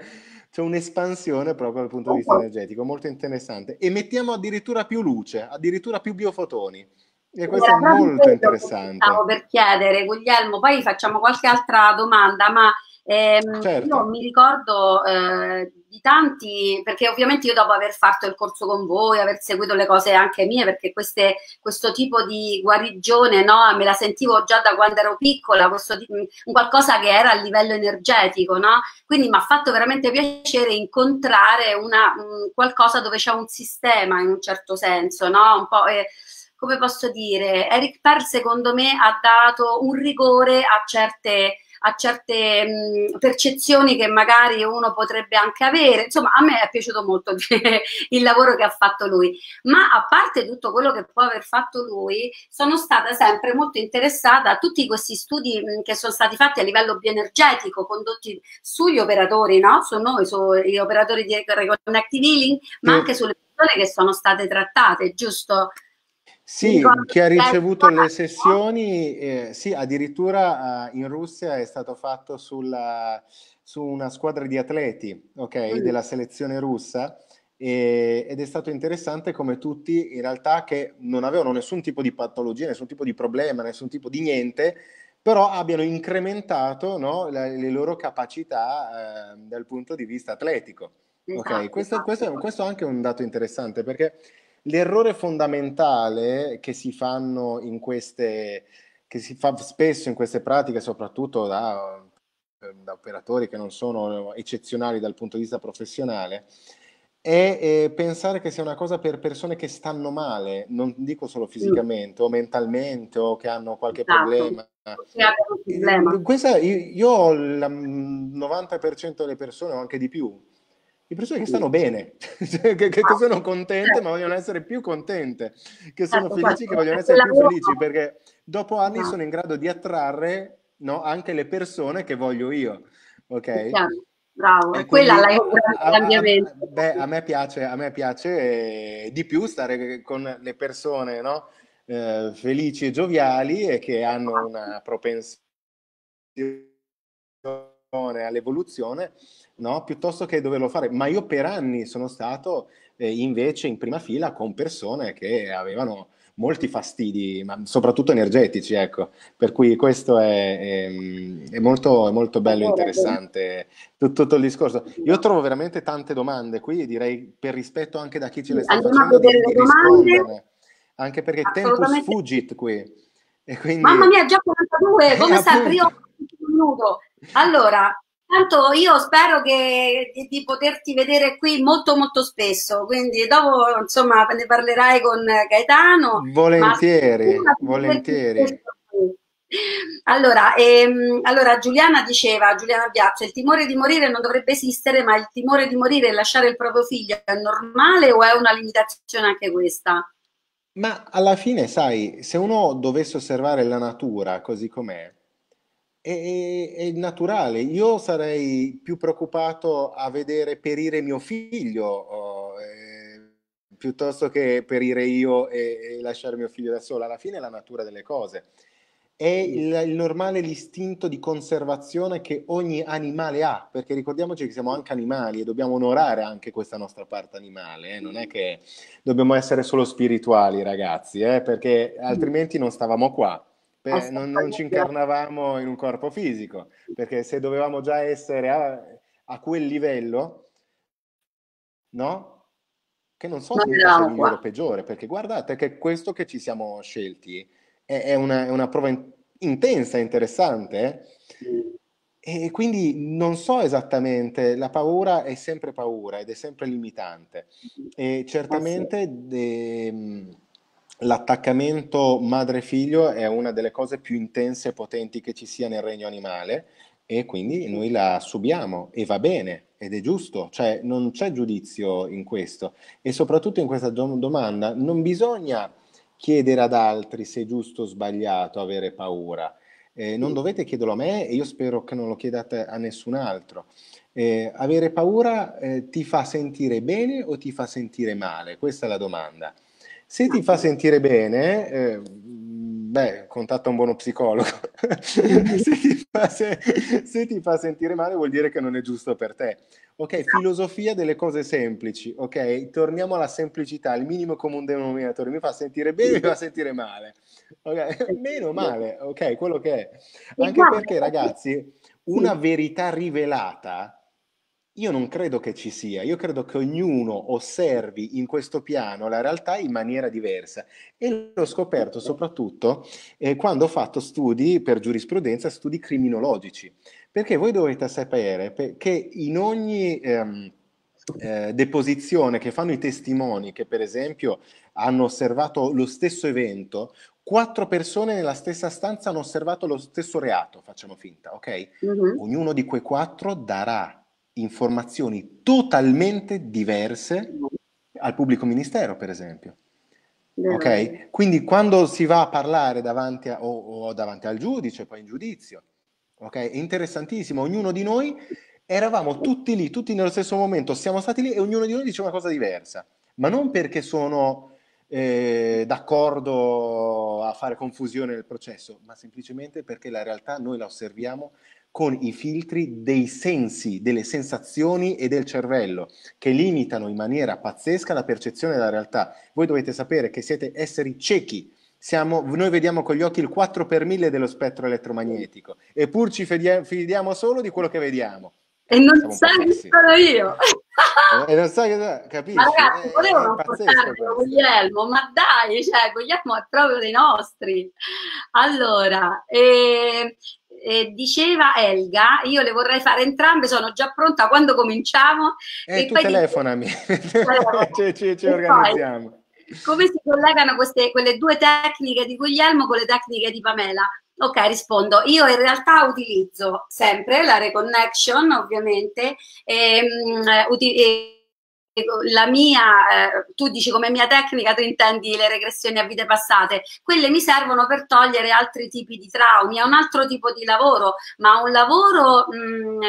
Speaker 2: c'è un'espansione proprio dal punto di vista energetico, molto interessante. E mettiamo addirittura più luce, addirittura più biofotoni. E questo Era è molto interessante.
Speaker 1: Stavo per chiedere, Guglielmo, poi facciamo qualche altra domanda, ma ehm, certo. io mi ricordo eh, di tanti, perché ovviamente io dopo aver fatto il corso con voi, aver seguito le cose anche mie, perché queste, questo tipo di guarigione no, me la sentivo già da quando ero piccola, questo, un qualcosa che era a livello energetico, no? quindi mi ha fatto veramente piacere incontrare una, un, qualcosa dove c'è un sistema in un certo senso, no? un po'... Eh, come posso dire, Eric Perl secondo me ha dato un rigore a certe a certe mh, percezioni che magari uno potrebbe anche avere. Insomma, a me è piaciuto molto il lavoro che ha fatto lui. Ma a parte tutto quello che può aver fatto lui, sono stata sempre molto interessata a tutti questi studi mh, che sono stati fatti a livello bioenergetico, condotti sugli operatori, no? su noi, sugli operatori di Reconnective Healing, ma anche sulle persone che sono state trattate, giusto?
Speaker 2: Sì, chi ha ricevuto le sessioni, eh, sì, addirittura uh, in Russia è stato fatto sulla, su una squadra di atleti, ok, mm. della selezione russa, e, ed è stato interessante come tutti in realtà che non avevano nessun tipo di patologia, nessun tipo di problema, nessun tipo di niente, però abbiano incrementato no, le, le, loro capacità eh, dal punto di vista atletico. Esatto, questo, esatto. questo, questo è anche un dato interessante perché L'errore fondamentale che si fanno in queste, che si fa spesso in queste pratiche, soprattutto da, da operatori che non sono eccezionali dal punto di vista professionale, è, è, pensare che sia una cosa per persone che stanno male, non dico solo mm. fisicamente mm. o mentalmente o che hanno qualche esatto. problema. problema. Questa, io, io ho il 90% delle persone o anche di più di persone che stanno bene, cioè, che, che, sono contente ma vogliono essere più contente, che sono certo, felici che vogliono essere più felici perché dopo anni sono in grado di attrarre no, anche le persone che voglio io. Ok?
Speaker 1: Bravo, e quella è la cambiamento.
Speaker 2: A, beh, a me piace, a me piace eh, di più stare con le persone no? eh, felici e gioviali e che hanno una propensione all'evoluzione no? piuttosto che doverlo fare. Ma io per anni sono stato eh, invece in prima fila con persone che avevano molti fastidi, ma soprattutto energetici, ecco. Per cui questo è, è, è molto, è molto bello e interessante tutto, tutto, il discorso. Io trovo veramente tante domande qui, direi per rispetto anche da chi ce le sta Andiamo facendo, di, di risponderne. Anche perché il tempo sfuggit qui.
Speaker 1: Quindi... Mamma mia, già 42, come eh, sta prima minuto? Allora, Tanto io spero che, di, di, poterti vedere qui molto molto spesso, quindi dopo insomma ne parlerai con Gaetano.
Speaker 2: Volentieri, volentieri.
Speaker 1: Allora, ehm, allora, Giuliana diceva, Giuliana Piazza, il timore di morire non dovrebbe esistere, ma il timore di morire e lasciare il proprio figlio è normale o è una limitazione anche questa?
Speaker 2: Ma alla fine, sai, se uno dovesse osservare la natura così com'è, è, è, naturale. Io sarei più preoccupato a vedere perire mio figlio oh, eh, piuttosto che perire io e, e, lasciare mio figlio da solo. Alla fine è la natura delle cose. È il, il normale l'istinto di conservazione che ogni animale ha, perché ricordiamoci che siamo anche animali e dobbiamo onorare anche questa nostra parte animale. Eh? Non è che dobbiamo essere solo spirituali, ragazzi, eh? perché altrimenti non stavamo qua per, non, non, ci incarnavamo in un corpo fisico, perché se dovevamo già essere a, a quel livello, no? Che non so se sia migliore o peggiore, perché guardate che questo che ci siamo scelti è, è, una, è una, prova in, intensa, interessante, eh? E quindi non so esattamente, la paura è sempre paura ed è sempre limitante. E certamente de, L'attaccamento madre-figlio è una delle cose più intense e potenti che ci sia nel regno animale e quindi noi la subiamo e va bene ed è giusto, cioè non c'è giudizio in questo e soprattutto in questa domanda non bisogna chiedere ad altri se è giusto o sbagliato avere paura, eh, non dovete chiederlo a me e io spero che non lo chiedate a nessun altro. Eh, avere paura eh, ti fa sentire bene o ti fa sentire male? Questa è la domanda. Se ti fa sentire bene, eh, beh, contatta un buono psicologo. se, ti fa, se, se, ti fa, sentire male vuol dire che non è giusto per te. Ok, filosofia delle cose semplici, ok? Torniamo alla semplicità, il minimo comune denominatore. Mi fa sentire bene, mi fa sentire male. Ok, meno male, ok, quello che è. Anche perché, ragazzi, una verità rivelata io non credo che ci sia, io credo che ognuno osservi in questo piano la realtà in maniera diversa e l'ho scoperto soprattutto eh, quando ho fatto studi per giurisprudenza, studi criminologici, perché voi dovete sapere che in ogni ehm, eh, deposizione che fanno i testimoni che per esempio hanno osservato lo stesso evento, quattro persone nella stessa stanza hanno osservato lo stesso reato, facciamo finta, ok? Mm-hmm. Ognuno di quei quattro darà informazioni totalmente diverse al pubblico ministero, per esempio. Ok? Quindi quando si va a parlare davanti a, o, o davanti al giudice, poi in giudizio, ok? È interessantissimo, ognuno di noi eravamo tutti lì, tutti nello stesso momento, siamo stati lì e ognuno di noi dice una cosa diversa, ma non perché sono eh, d'accordo a fare confusione nel processo, ma semplicemente perché la realtà noi la osserviamo con i filtri dei sensi, delle sensazioni e del cervello, che limitano in maniera pazzesca la percezione della realtà. Voi dovete sapere che siete esseri ciechi. Siamo, noi vediamo con gli occhi il 4 per 1000 dello spettro elettromagnetico, eppur ci fidiamo solo di quello che vediamo.
Speaker 1: E non sai chi sono io.
Speaker 2: e non sai che capisci?
Speaker 1: Ma ragazzi, eh, volevano portarmi Guglielmo, ma dai, cioè, Guglielmo è proprio dei nostri. Allora, eh, eh, diceva Elga, io le vorrei fare entrambe, sono già pronta quando cominciamo.
Speaker 2: Eh, e tu telefonami, ci, ci, ci organizziamo.
Speaker 1: Poi, come si collegano queste, quelle due tecniche di Guglielmo con le tecniche di Pamela? Ok, rispondo. Io in realtà utilizzo sempre la reconnection, ovviamente, e, um, e la mia, eh, tu dici come mia tecnica, tu intendi le regressioni a vite passate, quelle mi servono per togliere altri tipi di traumi, è un altro tipo di lavoro, ma un lavoro mh, mm,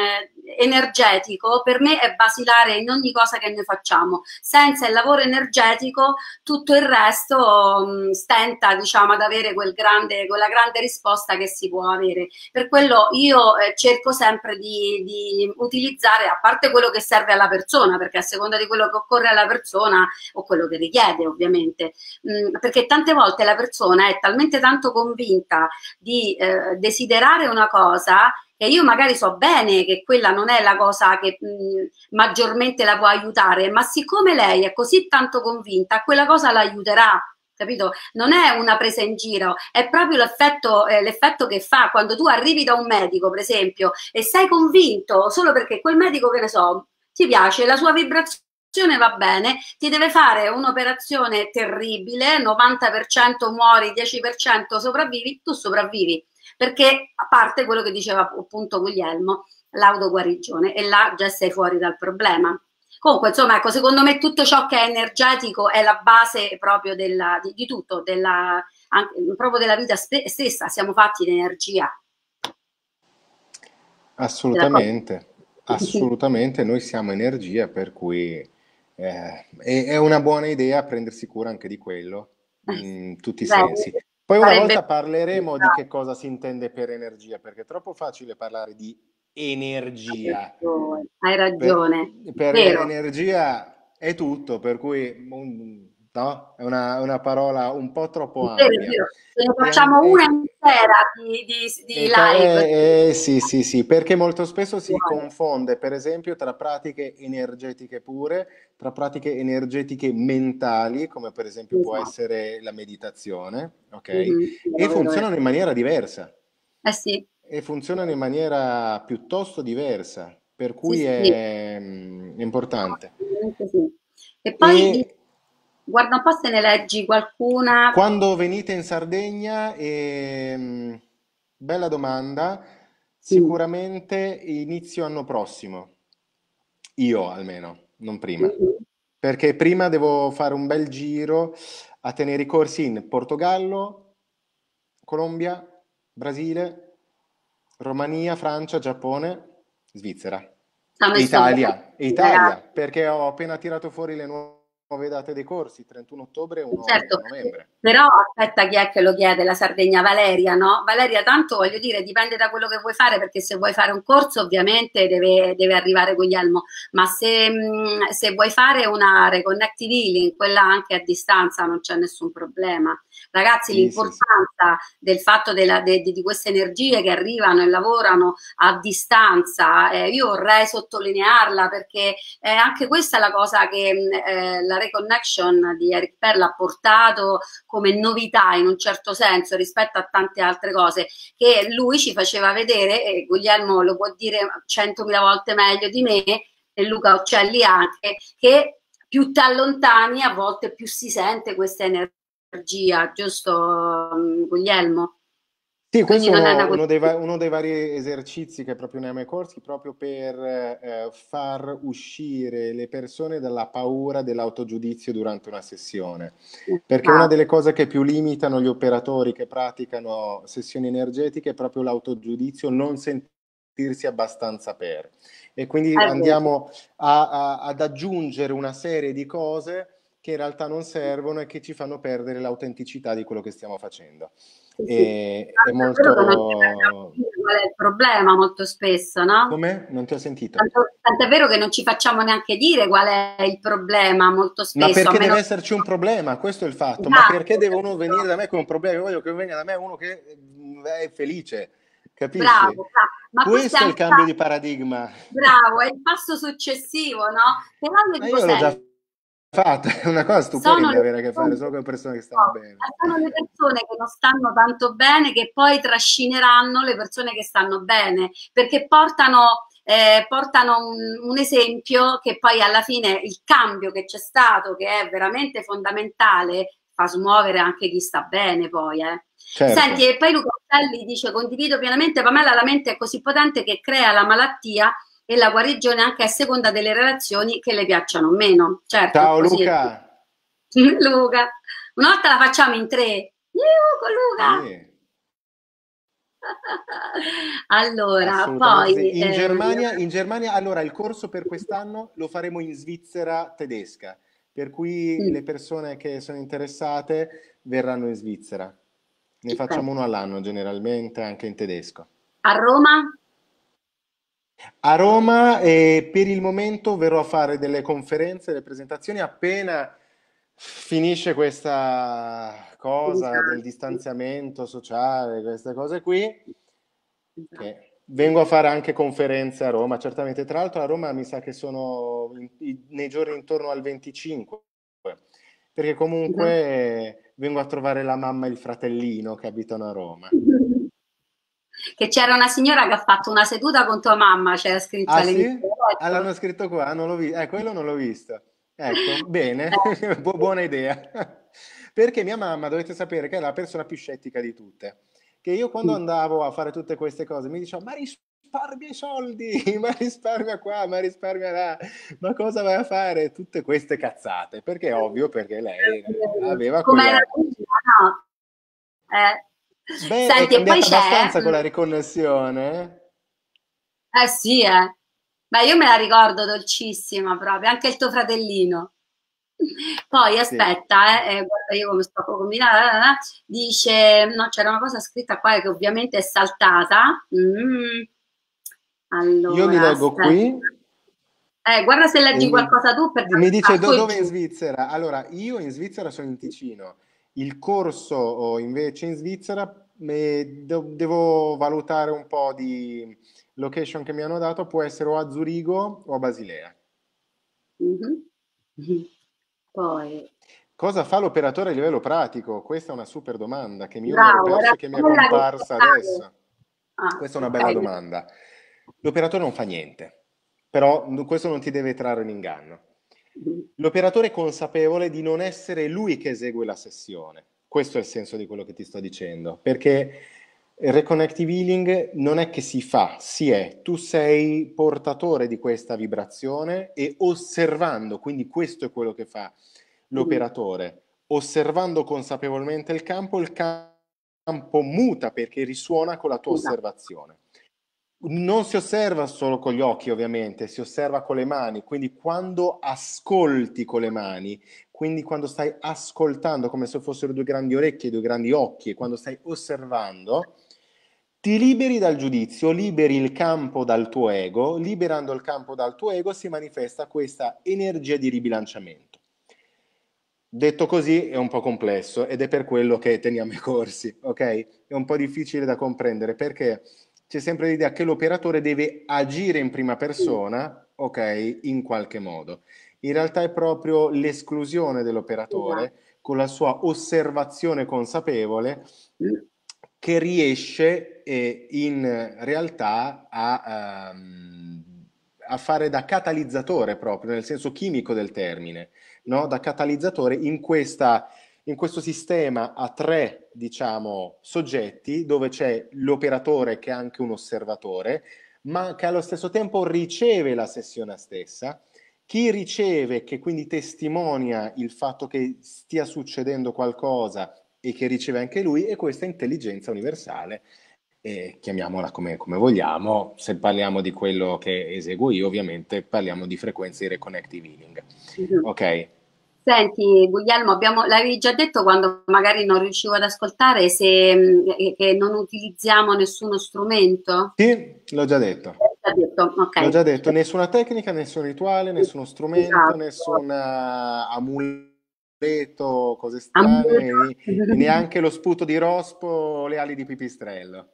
Speaker 1: energetico per me è basilare in ogni cosa che noi facciamo. Senza il lavoro energetico tutto il resto mh, mm, stenta diciamo ad avere quel grande, quella grande risposta che si può avere. Per quello io eh, cerco sempre di, di utilizzare, a parte quello che serve alla persona, perché a seconda di quello quello che occorre alla persona o quello che richiede ovviamente, mm, perché tante volte la persona è talmente tanto convinta di eh, desiderare una cosa che io magari so bene che quella non è la cosa che mh, mm, maggiormente la può aiutare, ma siccome lei è così tanto convinta, quella cosa l'aiuterà capito? Non è una presa in giro, è proprio l'effetto, eh, l'effetto, che fa quando tu arrivi da un medico, per esempio, e sei convinto solo perché quel medico, che ne so, ti piace la sua vibrazione va bene, ti deve fare un'operazione terribile, 90% muori, 10% sopravvivi, tu sopravvivi, perché a parte quello che diceva appunto Guglielmo, l'autoguarigione, e là già sei fuori dal problema. Comunque, insomma, ecco, secondo me tutto ciò che è energetico è la base proprio della, di, di, tutto, della, anche, proprio della vita stessa, siamo fatti di energia.
Speaker 2: Assolutamente, assolutamente, noi siamo energia, per cui eh, è, è, una buona idea prendersi cura anche di quello, in tutti i Beh, sensi. Poi una volta parleremo di che cosa si intende per energia, perché è troppo facile parlare di energia.
Speaker 1: Hai ragione.
Speaker 2: Per, per energia è tutto, per cui un, no? È una, una, parola un po' troppo ampia.
Speaker 1: Se ne facciamo eh, una intera di, di, di live.
Speaker 2: Eh, eh, sì, sì, sì, perché molto spesso si confonde, per esempio, tra pratiche energetiche pure, tra pratiche energetiche mentali, come per esempio esatto. può essere la meditazione, ok? Mm-hmm, e funzionano in maniera diversa.
Speaker 1: Eh sì.
Speaker 2: E funzionano in maniera piuttosto diversa, per cui sì, è, sì. È, mm, è importante.
Speaker 1: Sì. E poi... E, Guarda un po' se ne leggi qualcuna.
Speaker 2: Quando venite in Sardegna, ehm, bella domanda, sicuramente inizio anno prossimo, io almeno, non prima, mm-hmm. perché prima devo fare un bel giro a tenere i corsi in Portogallo, Colombia, Brasile, Romania, Francia, Giappone, Svizzera, Italia, Italia, perché ho appena tirato fuori le nuove nuove date dei corsi, 31 ottobre e 1 certo, novembre.
Speaker 1: Però aspetta chi è che lo chiede, la Sardegna Valeria, no? Valeria, tanto voglio dire, dipende da quello che vuoi fare, perché se vuoi fare un corso ovviamente deve, deve arrivare Guglielmo, ma se, mm, se, vuoi fare una reconnective healing, quella anche a distanza non c'è nessun problema. Ragazzi, sì, l'importanza sì, sì. del fatto della, de, de, di queste energie che arrivano e lavorano a distanza, eh, io vorrei sottolinearla perché eh, anche questa è la cosa che mm, eh, la reconnection di Eric Perla ha portato come novità in un certo senso rispetto a tante altre cose che lui ci faceva vedere, e Guglielmo lo può dire centomila volte meglio di me, e Luca Uccelli anche, che più ti allontani a volte più si sente questa energia energia, giusto Guglielmo?
Speaker 2: Sì, questo è uno, uno, dei, uno, dei, vari esercizi che proprio ne ha Korski proprio per eh, far uscire le persone dalla paura dell'autogiudizio durante una sessione. Perché una delle cose che più limitano gli operatori che praticano sessioni energetiche è proprio l'autogiudizio, non sentirsi abbastanza per. E quindi ah, andiamo a, a, ad aggiungere una serie di cose che in realtà non servono e che ci fanno perdere l'autenticità di quello che stiamo facendo.
Speaker 1: E, sì. è molto... Qual è il problema molto spesso, no?
Speaker 2: Come? Non ti ho sentito.
Speaker 1: Tanto, tanto, è vero che non ci facciamo neanche dire qual è il problema molto spesso.
Speaker 2: Ma perché meno... deve esserci un problema, questo è il fatto. Esatto. Ma perché deve uno venire da me con un problema? Io voglio che venga da me uno che è felice. Capisci? Bravo, bravo. Ma questo è il cambio di paradigma.
Speaker 1: Bravo, è il passo successivo, no?
Speaker 2: Però io, io l'ho già fatto, è una cosa stupenda avere a che fare solo con persone che stanno bene.
Speaker 1: Sono le persone che non stanno tanto bene che poi trascineranno le persone che stanno bene, perché portano, eh, portano un, un, esempio che poi alla fine il cambio che c'è stato, che è veramente fondamentale, fa smuovere anche chi sta bene poi. Eh. Certo. Senti, e poi Luca Ostelli dice, condivido pienamente, Pamela, la mente è così potente che crea la malattia e la guarigione anche a seconda delle relazioni che le piacciono o meno. Certo,
Speaker 2: Ciao Luca.
Speaker 1: Luca. Una volta la facciamo in tre. Io con Luca. Sì. allora, poi...
Speaker 2: In, eh, Germania, in Germania, allora, il corso per quest'anno lo faremo in Svizzera tedesca, per cui sì. le persone che sono interessate verranno in Svizzera. Ne facciamo uno all'anno generalmente, anche in tedesco.
Speaker 1: A Roma?
Speaker 2: A Roma e per il momento verrò a fare delle conferenze, delle presentazioni appena finisce questa cosa del distanziamento sociale, queste cose qui. Che vengo a fare anche conferenze a Roma, certamente. Tra l'altro a Roma mi sa che sono nei giorni intorno al 25, perché comunque vengo a trovare la mamma e il fratellino che abitano a Roma.
Speaker 1: Che c'era una signora che ha fatto una seduta con tua mamma, c'era scritto
Speaker 2: ah, sì? ah, l'hanno scritto qua, non l'ho visto, eh, quello non l'ho visto. Ecco, bene, Bu- buona idea. Perché mia mamma, dovete sapere che è la persona più scettica di tutte. Che io quando andavo a fare tutte queste cose mi diceva, ma risparmia i soldi, ma risparmia qua, ma risparmia là, ma cosa vai a fare? Tutte queste cazzate. Perché è ovvio, perché lei aveva...
Speaker 1: Come era no? Eh,
Speaker 2: Beh, Senti, è poi c'è... abbastanza con la riconnessione.
Speaker 1: Eh sì, eh. Beh, io me la ricordo dolcissima proprio, anche il tuo fratellino. Poi aspetta, eh, eh, guarda io come sto combinando, dice, no, c'era una cosa scritta qua che ovviamente è saltata. Mm. Allora,
Speaker 2: io li leggo aspetta. qui.
Speaker 1: Eh, guarda se leggi qualcosa tu. Per
Speaker 2: mi dice do, dove in Svizzera. Allora, io in Svizzera sono in Ticino. Il corso invece in Svizzera devo valutare un po' di location che mi hanno dato, può essere o a Zurigo o a Basilea.
Speaker 1: Mm-hmm. Poi...
Speaker 2: Cosa fa l'operatore a livello pratico? Questa è una super domanda che mi, Bravo, perso, che mi è comparsa adesso. Ah, Questa è una bella okay. domanda. L'operatore non fa niente, però questo non ti deve trarre in inganno. L'operatore è consapevole di non essere lui che esegue la sessione. Questo è il senso di quello che ti sto dicendo, perché il reconnective healing non è che si fa, si è. Tu sei portatore di questa vibrazione e osservando, quindi questo è quello che fa l'operatore, osservando consapevolmente il campo, il campo muta perché risuona con la tua esatto. osservazione non si osserva solo con gli occhi, ovviamente, si osserva con le mani. Quindi quando ascolti con le mani, quindi quando stai ascoltando come se fossero due grandi orecchie, due grandi occhi, e quando stai osservando, ti liberi dal giudizio, liberi il campo dal tuo ego, liberando il campo dal tuo ego si manifesta questa energia di ribilanciamento. Detto così è un po' complesso ed è per quello che teniamo i corsi, ok? È un po' difficile da comprendere perché c'è sempre l'idea che l'operatore deve agire in prima persona, ok, in qualche modo. In realtà è proprio l'esclusione dell'operatore esatto. con la sua osservazione consapevole che riesce eh, in realtà a, um, a, fare da catalizzatore proprio, nel senso chimico del termine, no? da catalizzatore in questa in questo sistema ha tre, diciamo, soggetti dove c'è l'operatore che è anche un osservatore, ma che allo stesso tempo riceve la sessione stessa. Chi riceve, che quindi testimonia il fatto che stia succedendo qualcosa e che riceve anche lui, è questa intelligenza universale eh, chiamiamola come, come, vogliamo, se parliamo di quello che eseguo io ovviamente parliamo di frequenze di reconnective healing. Mm-hmm. Ok?
Speaker 1: Senti Guglielmo, abbiamo, l'avevi già detto quando magari non riuscivo ad ascoltare se, mm, che non utilizziamo nessuno strumento?
Speaker 2: Sì, l'ho già detto. Già detto. Okay. L'ho già detto, nessuna tecnica, nessun rituale, nessuno strumento, esatto. nessun amuleto cose strane, neanche lo sputo di rospo o le ali di pipistrello.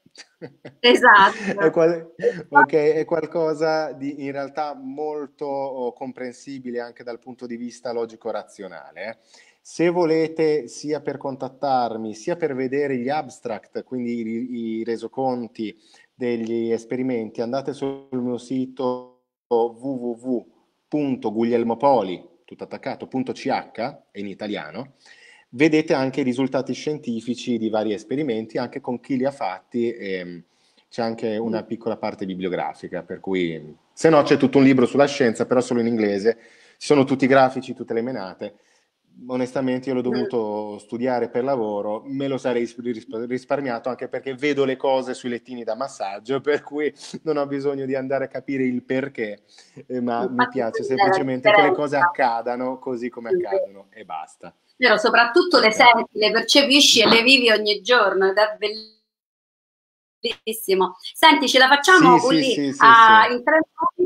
Speaker 1: Esatto.
Speaker 2: è, qual- okay, è, qualcosa di in realtà molto oh, comprensibile anche dal punto di vista logico-razionale. Eh. Se volete sia per contattarmi, sia per vedere gli abstract, quindi i, i resoconti degli esperimenti, andate sul mio sito www.guglielmopoli.com tutto attaccato, .ch, in italiano, vedete anche i risultati scientifici di vari esperimenti, anche con chi li ha fatti, e c'è anche una piccola parte bibliografica, per cui se no c'è tutto un libro sulla scienza, però solo in inglese, ci sono tutti i grafici, tutte le menate, onestamente io l'ho dovuto studiare per lavoro, me lo sarei risparmiato anche perché vedo le cose sui lettini da massaggio, per cui non ho bisogno di andare a capire il perché, eh, ma mi piace semplicemente che le cose accadano così come accadono e basta.
Speaker 1: Vero, soprattutto le senti, le percepisci e le vivi ogni giorno ed è bellissimo. Senti, ce la facciamo
Speaker 2: sì, sì, sì, a,
Speaker 1: in tre minuti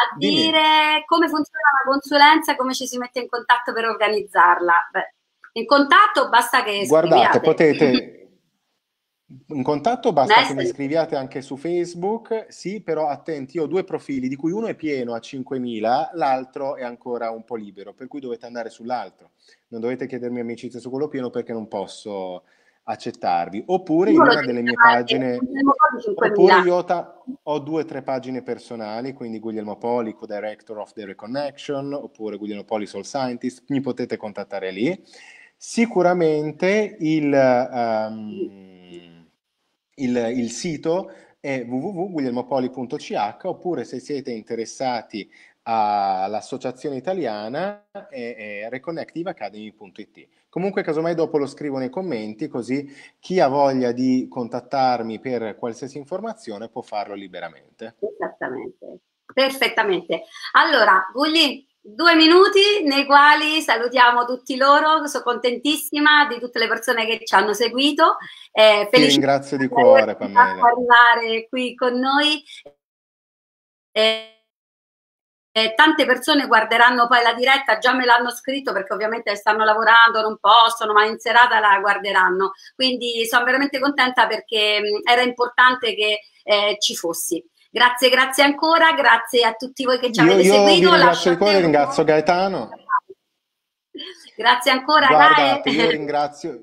Speaker 1: a dire come funziona la consulenza e come ci si mette in contatto per organizzarla. Beh, in contatto basta che
Speaker 2: Guardate, potete... In contatto basta Messi. che mi scriviate anche su Facebook, sì, però attenti, io ho due profili, di cui uno è pieno a 5.000, l'altro è ancora un po' libero, per cui dovete andare sull'altro. Non dovete chiedermi amicizia su quello pieno perché non posso accettarvi. Oppure in una delle mie pagine, oppure io ho due o tre pagine personali, quindi Guglielmo Poli, co-director of the Reconnection, oppure Guglielmo Poli Soul Scientist, mi potete contattare lì. Sicuramente il, um, il, il sito è www.guglielmopoli.ch oppure se siete interessati all'associazione italiana è, è reconnectiveacademy.it. Comunque, casomai dopo lo scrivo nei commenti, così chi ha voglia di contattarmi per qualsiasi informazione può farlo liberamente.
Speaker 1: Esattamente, perfettamente. Allora, Gulli, due minuti nei quali salutiamo tutti loro, sono contentissima di tutte le persone che ci hanno seguito.
Speaker 2: Eh, Ti ringrazio di cuore, Pamela.
Speaker 1: arrivare qui con noi. Eh, eh, tante persone guarderanno poi la diretta, già me l'hanno scritto perché ovviamente stanno lavorando, non possono, ma in serata la guarderanno. Quindi sono veramente contenta perché mh, era importante che eh, ci fossi. Grazie, grazie ancora, grazie a tutti voi che ci avete
Speaker 2: io,
Speaker 1: seguito.
Speaker 2: Io ringrazio cuore, ringrazio Gaetano.
Speaker 1: Grazie ancora,
Speaker 2: Guardate, io ringrazio,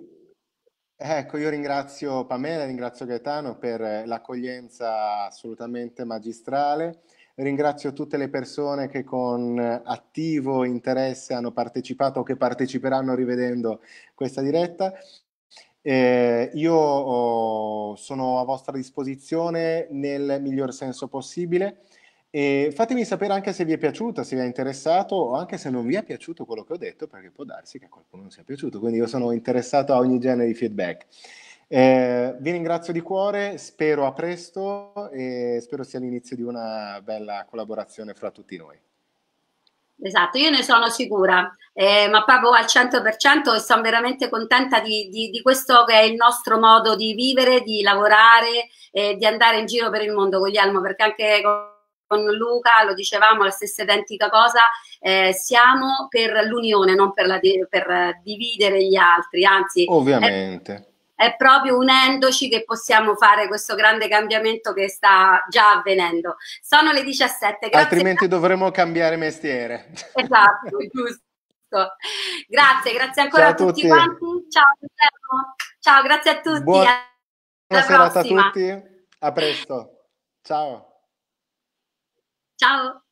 Speaker 2: Ecco, io ringrazio Pamela, ringrazio Gaetano per l'accoglienza assolutamente magistrale. Ringrazio tutte le persone che con attivo interesse hanno partecipato o che parteciperanno rivedendo questa diretta. Eh, io oh, sono a vostra disposizione nel miglior senso possibile. E fatemi sapere anche se vi è piaciuta, se vi è interessato o anche se non vi è piaciuto quello che ho detto, perché può darsi che a qualcuno non sia piaciuto. Quindi io sono interessato a ogni genere di feedback. Eh, vi ringrazio di cuore, spero a presto e spero sia l'inizio di una bella collaborazione fra tutti noi.
Speaker 1: Esatto, io ne sono sicura, eh, ma proprio al 100% e sono veramente contenta di, di, di, questo che è il nostro modo di vivere, di lavorare e di andare in giro per il mondo, Guglielmo, perché anche con Luca lo dicevamo, la stessa identica cosa, eh, siamo per l'unione, non per, la, per dividere gli altri, anzi...
Speaker 2: Ovviamente
Speaker 1: è proprio unendoci che possiamo fare questo grande cambiamento che sta già avvenendo. Sono le 17.
Speaker 2: Grazie. Altrimenti dovremo cambiare mestiere.
Speaker 1: Esatto, giusto. Grazie, grazie ancora Ciao a tutti, tutti quanti. Ciao, Ciao, grazie a tutti.
Speaker 2: Buona serata a tutti. A presto. Ciao.
Speaker 1: Ciao.